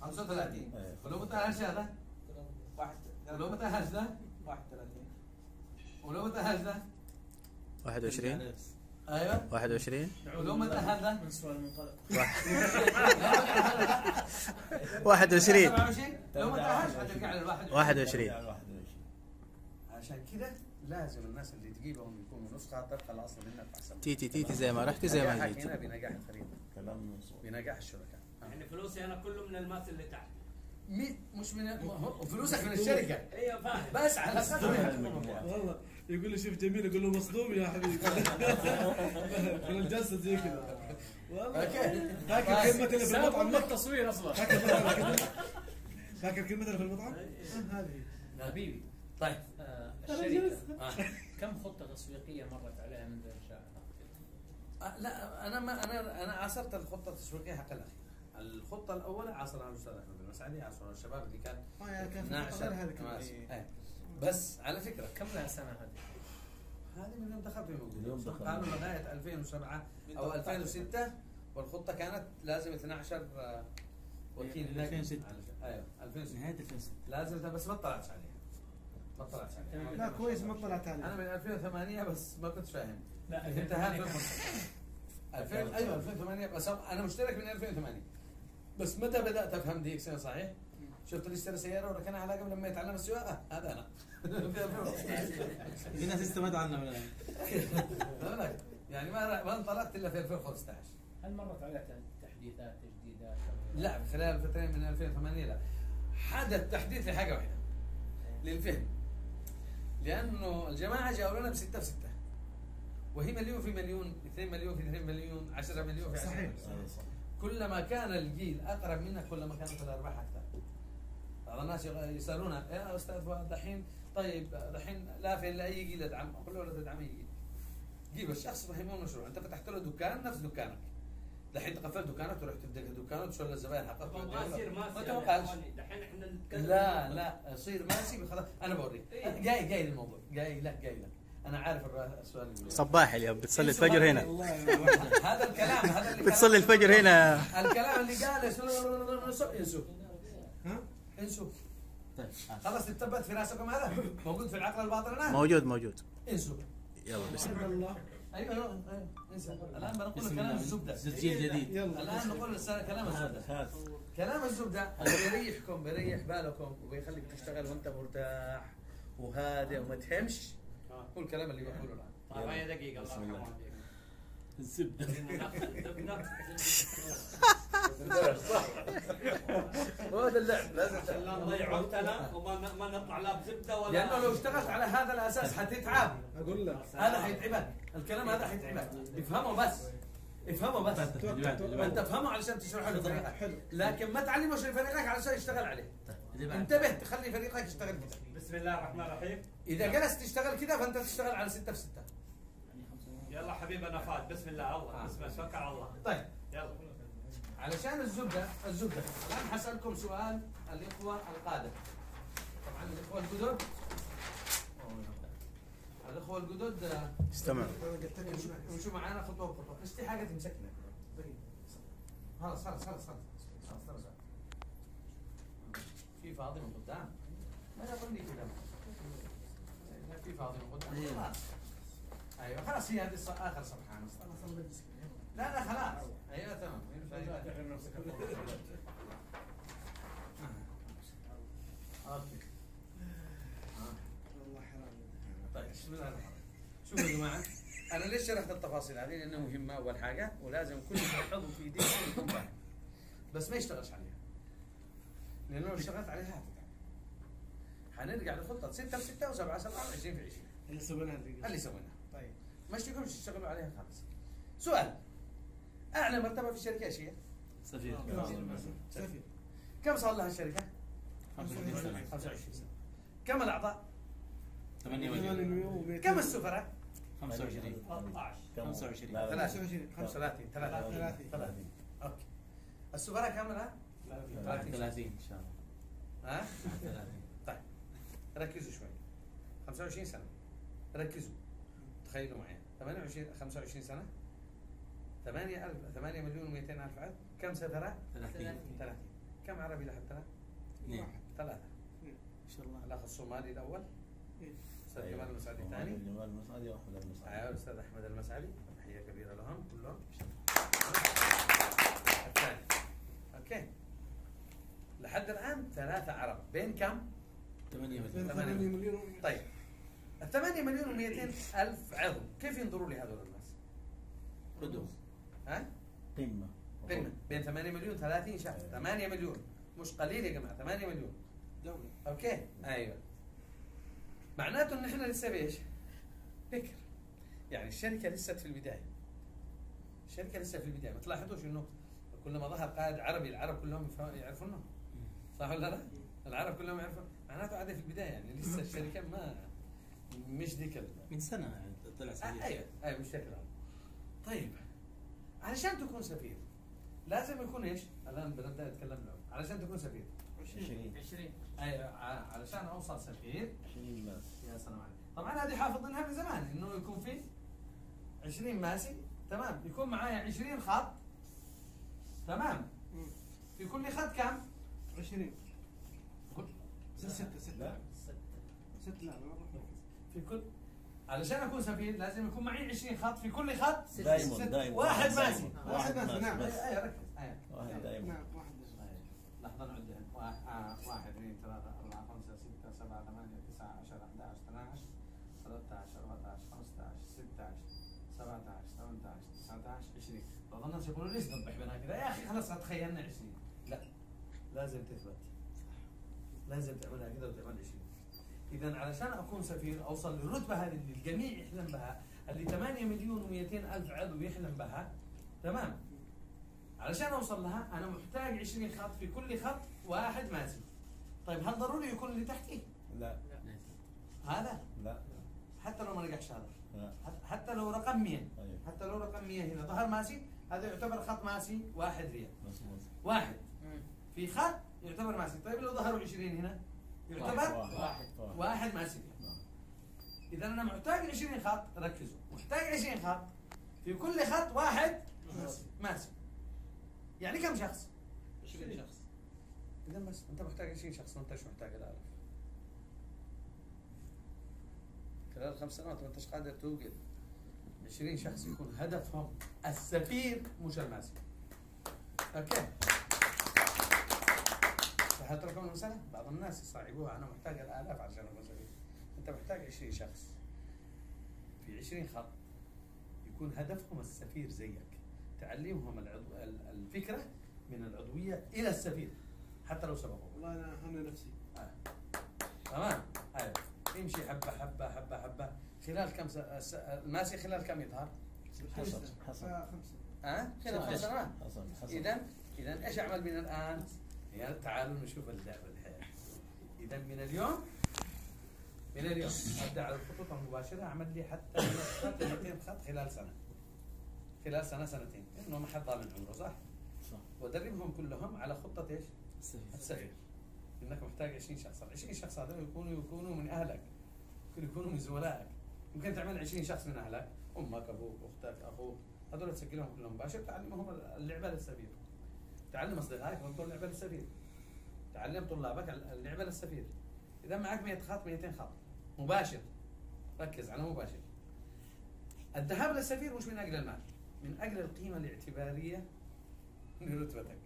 35 أيوة. ولو ما تأهلش هذا؟ واحد ولو ما تأهلش ده 31 ولو ده 21 أيوه. 21 ولو ما ده من سؤال المنطلق 21 27 لو ما تاهلش حترجع للواحد 21 يعني 21 عشان كده لازم الناس اللي تجيبهم يكونوا نسخة طبقا الأصل منك احسن تيتي تيتي زي ما رحتي زي ما جيت. هنا بنجاح الفريق. كلام مظبوط بنجاح الشركاء. يعني فلوسي أنا كله من الماس اللي تحت. مش من فلوسك من الشركة. أيوه فاهم بس على والله يقول لي شوف جميل يقول له مصدوم يا حبيبي. في الجلسة زي كذا. والله. فاكر كلمتنا في سبب المطعم؟ التصوير أصلا. فاكر كلمتنا فاكر كلمتنا في المطعم؟ هذه حبيبي. طيب. آه، الشركة. آه. كم خطة تسويقية مرت عليها منذ انشائها؟ آه، لا أنا ما أنا أنا عاصرت الخطة التسويقية حق الأخير. الخطة الأولى عاصرها الاستاذ احمد المسعدي عاصرها الشباب اللي كان آه يعني كان في ناعشة غير. إيه. إيه. بس على فكرة كم لها سنة هذه؟ هذه من يوم دخلت في من يوم موجود دخل. قالوا لغاية 2007 أو 2006 والخطة كانت لازم 12 آه، وكيل هناك 2006. أيوه 2006 نهاية 2006 لازم بس ما اطلعتش عليها ما اطلعتش عليها لا كويس ما طلعت أنا عليه من 2008 بس ما كنت فاهم لا انتهى في المنطقة. 2000 أيوه 2008 بس أنا مشترك من 2008 بس متى بدأت أفهم دي اكسين صحيح؟ شفت اللي اشترى سيارة وركنها على قبل لما يتعلم السواقة هذا أنا في 2015. في ناس استمد عنا من أقول لك، يعني ما ما انطلقت إلا في 2015 هل مرت عليها تحديثات تجديدات؟ لا خلال الفترين من 2008 لا حدث تحديث لحاجة واحدة للفهم لأنه الجماعة جاوا لنا بستة في ستة وهي مليون في مليون 2 مليون في 2 مليون 10 مليون في 10 صحيح. مليون هذا صح كلما كان الجيل أقرب منك كلما كانت الأرباح أكثر. بعض الناس يسألونا يا أستاذ فؤاد دحين طيب دحين لا في إلا أي جيل ادعم أقول له لا تدعم أي جيل. جيب الشخص فهمه المشروع أنت فتحت له دكان نفس دكانك. دحين قفلت دكانات ورحت دكانات شلون الزباين حققت ما يصير ماسي ما توقعش. دحين إحنا لا لا يصير ماسي خلاص. أنا بوريك. إيه. جاي جاي للموضوع جاي لك جاي لك أنا عارف السؤال. صباح اليوم بتصلي الفجر هنا. هذا الكلام هذا اللي بتصلي الفجر هنا. الكلام اللي قاله سو- انسوا ها؟ انسوا طيب. خلاص تثبت في راسكم هذا؟ موجود في العقل الباطن الآن؟ موجود موجود. انسوا يلا بسم الله. الله أيوه أيوة. انسى الآن بنقول كلام الله. الزبدة. تسجيل جديد. يلا الآن نقول كلام الزبدة. كلام الزبدة اللي بيريحكم بيريح بالكم وبيخليك تشتغل وأنت مرتاح وهادئ وما تهمش هو الكلام اللي بقوله الآن. طيب هاي دقيقة بسم الله. يرحمه والديك. الزبدة. زبدة. وهذا اللعب لازم لا نضيع وقتنا وما ما نطلع لا بزبدة ولا لأنه لو اشتغلت على هذا الأساس حتتعب. أقول لك. هذا حيتعبك. الكلام هذا حيتعبك. افهمه بس. افهمه بس. أنت افهمه علشان تشرحه لفريقك. لكن ما تعلمه شيء لفريقك علشان يشتغل عليه. بعده. انتبه تخلي فريقك يشتغل كذا بسم الله الرحمن الرحيم. إذا جلس تشتغل كذا فأنت تشتغل على ستة في ستة. يلا حبيبنا فهد بسم الله الله. بسم الله. توكل على الله. طيب. يلا. علشان الزبدة الزبدة. الآن حسألكم سؤال الإخوة القادة طبعا الإخوة الجدد. الإخوة الجدد آه، استمع. امشوا- امشوا معانا خطوة بخطوة. اشتي حاجة تمسكنا. خلاص خلاص خلاص خلاص خلاص خلاص. في فاضي من قدام. ما يظني كذا في فاضي من قدام أيوه خلاص هي هذه اخر صفحه لا لا خلاص أيوه تمام أوكي طيب بسم الله الرحمن الرحيم شوفوا يا جماعة أنا ليش شرحت التفاصيل هذه لانها مهمه اول حاجة ولازم كل عضو في دين يكون بس ما يشتغلش عليها لأنه لو اشتغلت عليها حنرجع لخطة 6 في 6 و7 7 20 في 20 اللي سويناها اللي سويناها طيب. ما اشتغلوش تشتغلوا عليها خالص. سؤال. أعلى مرتبة في الشركة إيش هي؟ سفير. سفير. كم صار لها الشركة؟ 25 سنه 25 سنه كم الأعضاء؟ 8 مليون كم السفراء؟ 25 13 كم؟ 25. لا، لا. 25 35 ثلاثة ثلاثين. ثلاثين. أوكي. السفراء كم لها؟ 30 إن شاء الله. ها؟ 30 طيب ركزوا شوي. 25 سنة. ركزوا. تخيلوا معي. 28 25 سنة؟ 8000 8 مليون و200 ألف عدد؟ كم سفراء؟ 30 30 كم عربي لحد؟ اثنين. ثلاثة. إن شاء الله. الأخ الصومالي الأول. إيه. أستاذ جمال المسعدي الثاني. جمال المسعدي وأحمد المسعدي. أيوه الاستاذ أحمد المسعدي. تحية كبيرة لهم كلهم. الثاني. okay. لحد الآن ثلاثة عرب. بين كم؟ 8 بين مليون 8 مليون. طيب. ال 8 مليون و200 ألف عضو. كيف ينظروا لهذول الناس؟ قدوه ها؟ قمة. قمة. بين 8 مليون 30 شهر 8 مليون. مش قليل يا جماعة. 8 مليون. دولة. okay. أيوه. معناته إن إحنا لسه بإيش؟ بكر يعني الشركة لسه في البداية. الشركة لسه في البداية. ما تلاحظوش إنه كلما ظهر قائد عربي العرب كلهم يعرفونه. صح ولا لا؟ العرب كلهم يعرفون. معناته عادة في البداية يعني لسه الشركة ما مش ذيك ال- من سنة طلع آه، سفير أيوه أيوه مش العرب. طيب علشان تكون سفير لازم يكون إيش؟ الآن بنبدا نتكلم له علشان تكون سفير. 20 20 أيوه ع- علشان أوصل سفير. 20 ناس يا سلام عليك. طبعا هذه حافظينها من زمان إنه يكون في 20 ماسي تمام يكون معايا 20 خط. تمام. في كل خط كم؟ 20 كل- ستة ستة لا. ستة لا في كل علشان أكون سفير لازم يكون معي 20 خط في كل خط. دايما ست- دايما واحد ماسي. واحد واحد ماسي، نعم. أيوه ركز. أيوه واحد دايما. نعم واحد لحظة نعد واحد آه، واحد اثنين ثلاثة أربعة خمسة ستة سبعة ثمانية تسعة عشرة 11 12 13 14 15 16 17 18 19 20 بعض الناس يقولوا ليش ذبح بنا كذا يا أخي خلاص تخيلنا 20 لا. لازم تثبت. لازم تعملها كذا وتعمل 20 إذا علشان أكون سفير أوصل للرتبة هذه اللي الجميع يحلم بها اللي 8 مليون و200 ألف عضو يحلم بها تمام؟ علشان أوصل لها أنا محتاج 20 خط في كل خط واحد ماسي طيب هل ضروري يكون اللي تحتي؟ لا. هذا؟ لا. حتى لو ما بيروحش هذا. لا. حت- حتى لو رقم 100 أيوة. حتى لو رقم 100 هنا. ظهر ماسي؟ هذا يعتبر خط ماسي واحد ريال. واحد. في خط يعتبر ماسي طيب لو ظهروا 20 هنا يعتبر واحد. واحد واحد. ريال نعم. إذا أنا محتاج 20 خط ركزوا. محتاج 20 خط. في كل خط واحد ماسي يعني كم شخص؟ 20 شخص. إذا بس أنت محتاج 20 شخص ما انتش محتاج الألف؟ خلال خمس سنوات ما انتش قادر توجد 20 شخص يكون هدفهم السفير مش الماسي okay. لاحظت لكم المسألة؟ بعض الناس يصعبوها. أنا محتاج الآلاف عشان ابقى سفير أنت محتاج 20 شخص. في 20 خط يكون هدفهم السفير زيك. تعلمهم العضو... ال- الفكرة من العضوية إلى السفير. حتى لو سبقوا. والله أنا أنا نفسي. آه. تمام؟ أيوه يمشي حبة حبة حبة حبة. خلال كم س... س... الماسي خلال كم يظهر؟ آه، خمسة. ها؟ خلال خمس سنوات. حسب حسب اذا اذا إيش أعمل من الآن؟ يا تعالوا نشوف اللعبة الحين. إذا من اليوم من اليوم أبدأ على الخطوط المباشرة. أعمل لي حتى 100 خط 200 خط خلال سنة. خلال سنة سنتين. انه ما حد ضامن عمره صح؟ صح. وادربهم كلهم على خطة إيش؟ السفير إنك محتاج 20 شخص، ال 20 شخص هذول يكونوا يكونوا من أهلك. يكونوا من زملائك. يمكن تعمل 20 شخص من أهلك. أمك أبوك أختك أخوك. هذول تسجلهم كلهم مباشر. تعلمهم اللعبة للسفير تعلم اصدقائك وأنتم اللعبه للسفير تعلم طلابك اللعبه للسفير إذا معك 100 خط 200 خط. مباشر. ركز على مباشر. الذهاب للسفير مش من أجل المال من أجل القيمة الاعتبارية لرتبتك.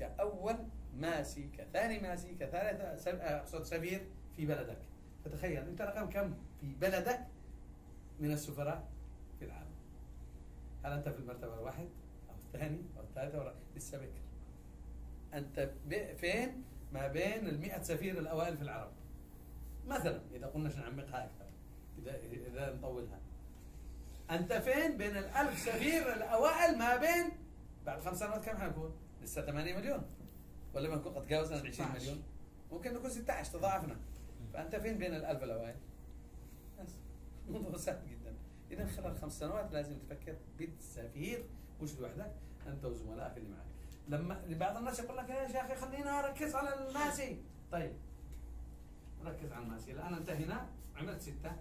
كأول ماسي كثاني ماسي كثالث سب- آه، سفير في بلدك. فتخيل أنت رقم كم في بلدك من السفراء في العالم؟ هل أنت في المرتبة الواحد؟ الثاني أو الثالثة؟ لسه بكر. أنت فين؟ ما بين المئة سفير الأوائل في العرب. مثلا إذا قلنا نعمقها أكثر إذا إذا نطولها. أنت فين؟ بين الألف سفير الأوائل ما بين بعد خمس سنوات كم حنكون؟ لسه 8 مليون. ولا ما نكون قد تجاوزنا ال 20 مليون؟ ممكن نكون 16 تضاعفنا. فأنت فين؟ بين الألف الأوائل؟ بس. موضوع سهل جدا. إذا خلال خمس سنوات لازم تفكر بالسفير مش لوحدك أنت وزملائك اللي معك. لما بعض الناس يقول لك يا شيخ خلينا أركز على الماسي. طيب ركز على الماسي. الآن أنت هنا عملت ستة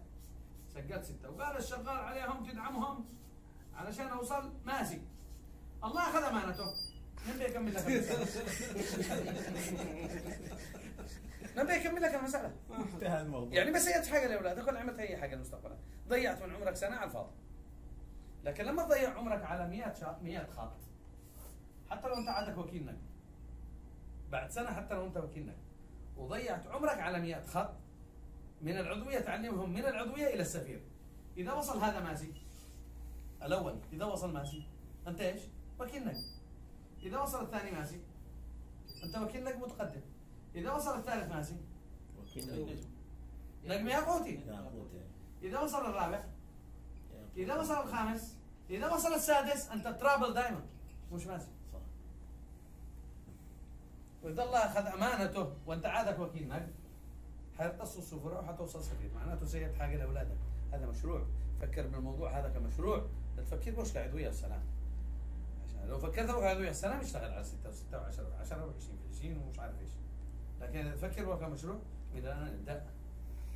سجلت ستة. وقال الشغال عليهم تدعمهم علشان أوصل ماسي. الله أخذ أمانته. من بيكمل لك المسألة؟ من بيكمل لك المسألة؟ انتهى الموضوع. يعني ما سويت حاجة لأولادك ولا عملت أي حاجة لمستقبلك؟ ضيعت من عمرك سنة على الفاضي. لكن لما تضيع عمرك على 100 شا... 100 خط حتى لو أنت عندك وكيل نقل بعد سنة حتى لو أنت وكيل نقل وضيعت عمرك على 100 خط من العضوية تعلمهم من العضوية إلى السفير. إذا وصل هذا ماسي الأول إذا وصل ماسي أنت إيش؟ وكيل نقل إذا وصل الثاني ماسي أنت وكيل نقل متقدم. إذا وصل الثالث ماسي وكيل نجم. ياقوتي ياقوت إذا وصل الرابع إذا وصل الخامس إذا وصل السادس أنت triple diamond مش ماسي صح. وإذا الله أخذ أمانته وأنت عادك وكيل نقل حيرتص السفراء وحتوصل سفير. معناته سيبت حاجة لأولادك. هذا مشروع. فكر بالموضوع هذا كمشروع. لا تفكر مش كعضويه السلام. عشان لو فكرت هو كعضويه السلام اشتغل على 6 و6 و10 و10 و20 في 20 ومش عارف إيش. لكن اذا تفكر هو كمشروع. من الان ابدا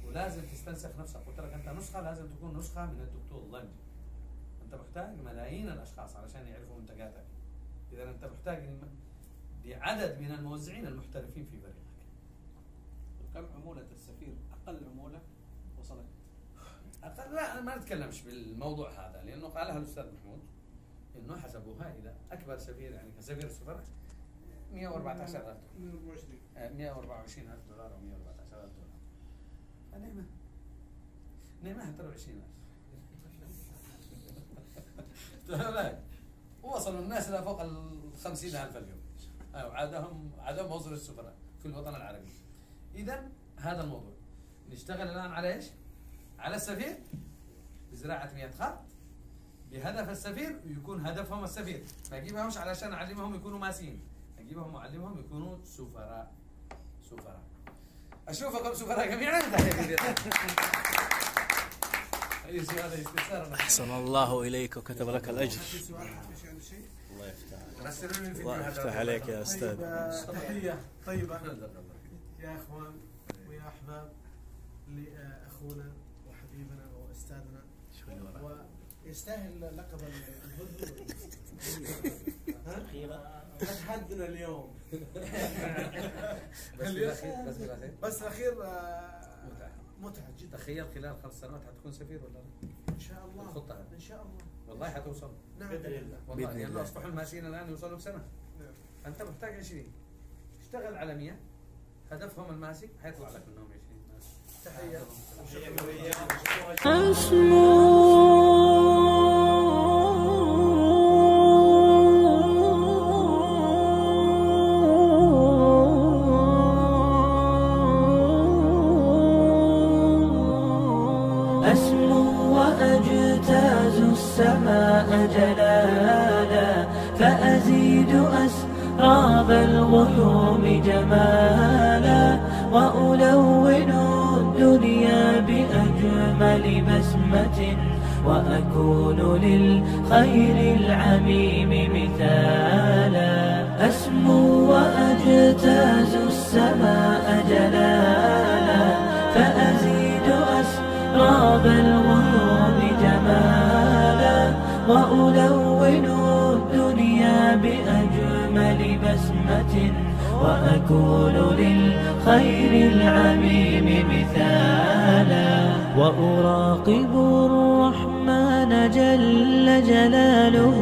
ولازم تستنسخ نفسك. قلت لك أنت نسخة لازم تكون نسخة من الدكتور ظنج انت محتاج ملايين الأشخاص علشان يعرفوا منتجاتك. إذا أنت محتاج لعدد من الموزعين المحترفين في فريقك. كم عمولة السفير؟ أقل عمولة وصلت؟ أقل لا أنا ما نتكلمش بالموضوع هذا لأنه قالها الأستاذ محمود إنه حسبوها إذا أكبر سفير يعني كسفير السفراء 114 ألف 124 آه، 124 ألف دولار أو 114 ألف دولار. فنعمة. نعمة حتى لو 20 ألف. وصلوا الناس إلى فوق ال 50 ألف اليوم. أيوة عادهم عادهم وصلوا السفراء في الوطن العربي. إذا هذا الموضوع. نشتغل الآن على إيش؟ على السفير بزراعة 100 خط بهدف السفير ويكون هدفهم السفير. ما اجيبهمش علشان أعلمهم يكونوا ماسين اجيبهم واعلمهم يكونوا سفراء. سفراء. أشوفكم سفراء جميعا تحية كبيرة اي سؤال استفسار أحسن الله إليك وكتب لك الأجر الله يفتح عليك الله. يفتح عليك يا أستاذ آه، تحية طيبة يا إخوان ويا أحباب لأخونا وحبيبنا ورا. ويستاهل لقب الهدهد ها؟ تحدنا اليوم بس بالأخير بس بالأخير متعة جدا. تخيل خلال خمس سنوات حتكون سفير ولا لا؟ إن شاء الله. الخطة هذه. إن شاء الله. والله حتوصل. نعم. بإذن الله. والله لأنه الله. أصبحوا الماشيين الآن يوصلوا بسنة. نعم. أنت محتاج 20 اشتغل على 100 هدفهم الماسك حيطلع لك منهم 20 ماسك أسمو وأجتاز السماء جلالا فأزيد أسراب الغيوم جمالا وألون الدنيا بأجمل بسمة وأكون للخير العميم مثالا أسمو وأجتاز السماء جلالا أسراب الغيوم جمالا وألون الدنيا بأجمل بسمة وأكون للخير العميم مثالا وأراقب الرحمن جل جلاله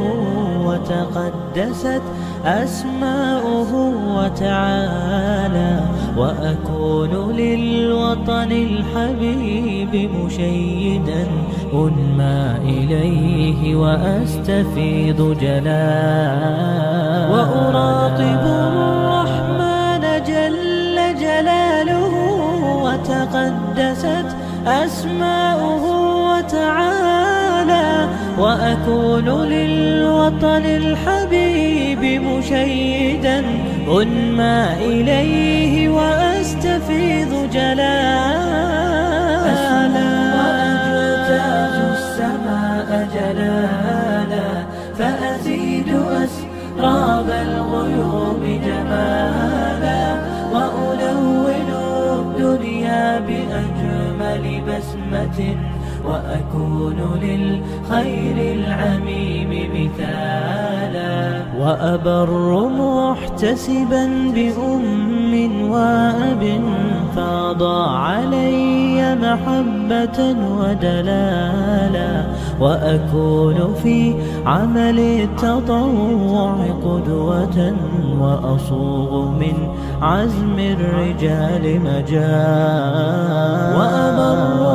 وتقدست أسماؤه وتعالى وأكون للوطن الحبيب مشيدا أنمى إليه وأستفيض جلالا وأراقب الرحمن جل جلاله وتقدست أسماؤه وتعالى وأكون للوطن الحبيب مشيدا أنمى إليه وأستفيض جلالا. وأجتاز السماء جلالا فأزيد أسراب الغيوم جمالا. وألون الدنيا بأجمل بسمة وأكون للخير العميم مثالا وأبر محتسبا بأم وأب فاض علي محبة ودلالا وأكون في عمل التطوع قدوة وأصوغ من عزم الرجال مجال وأبر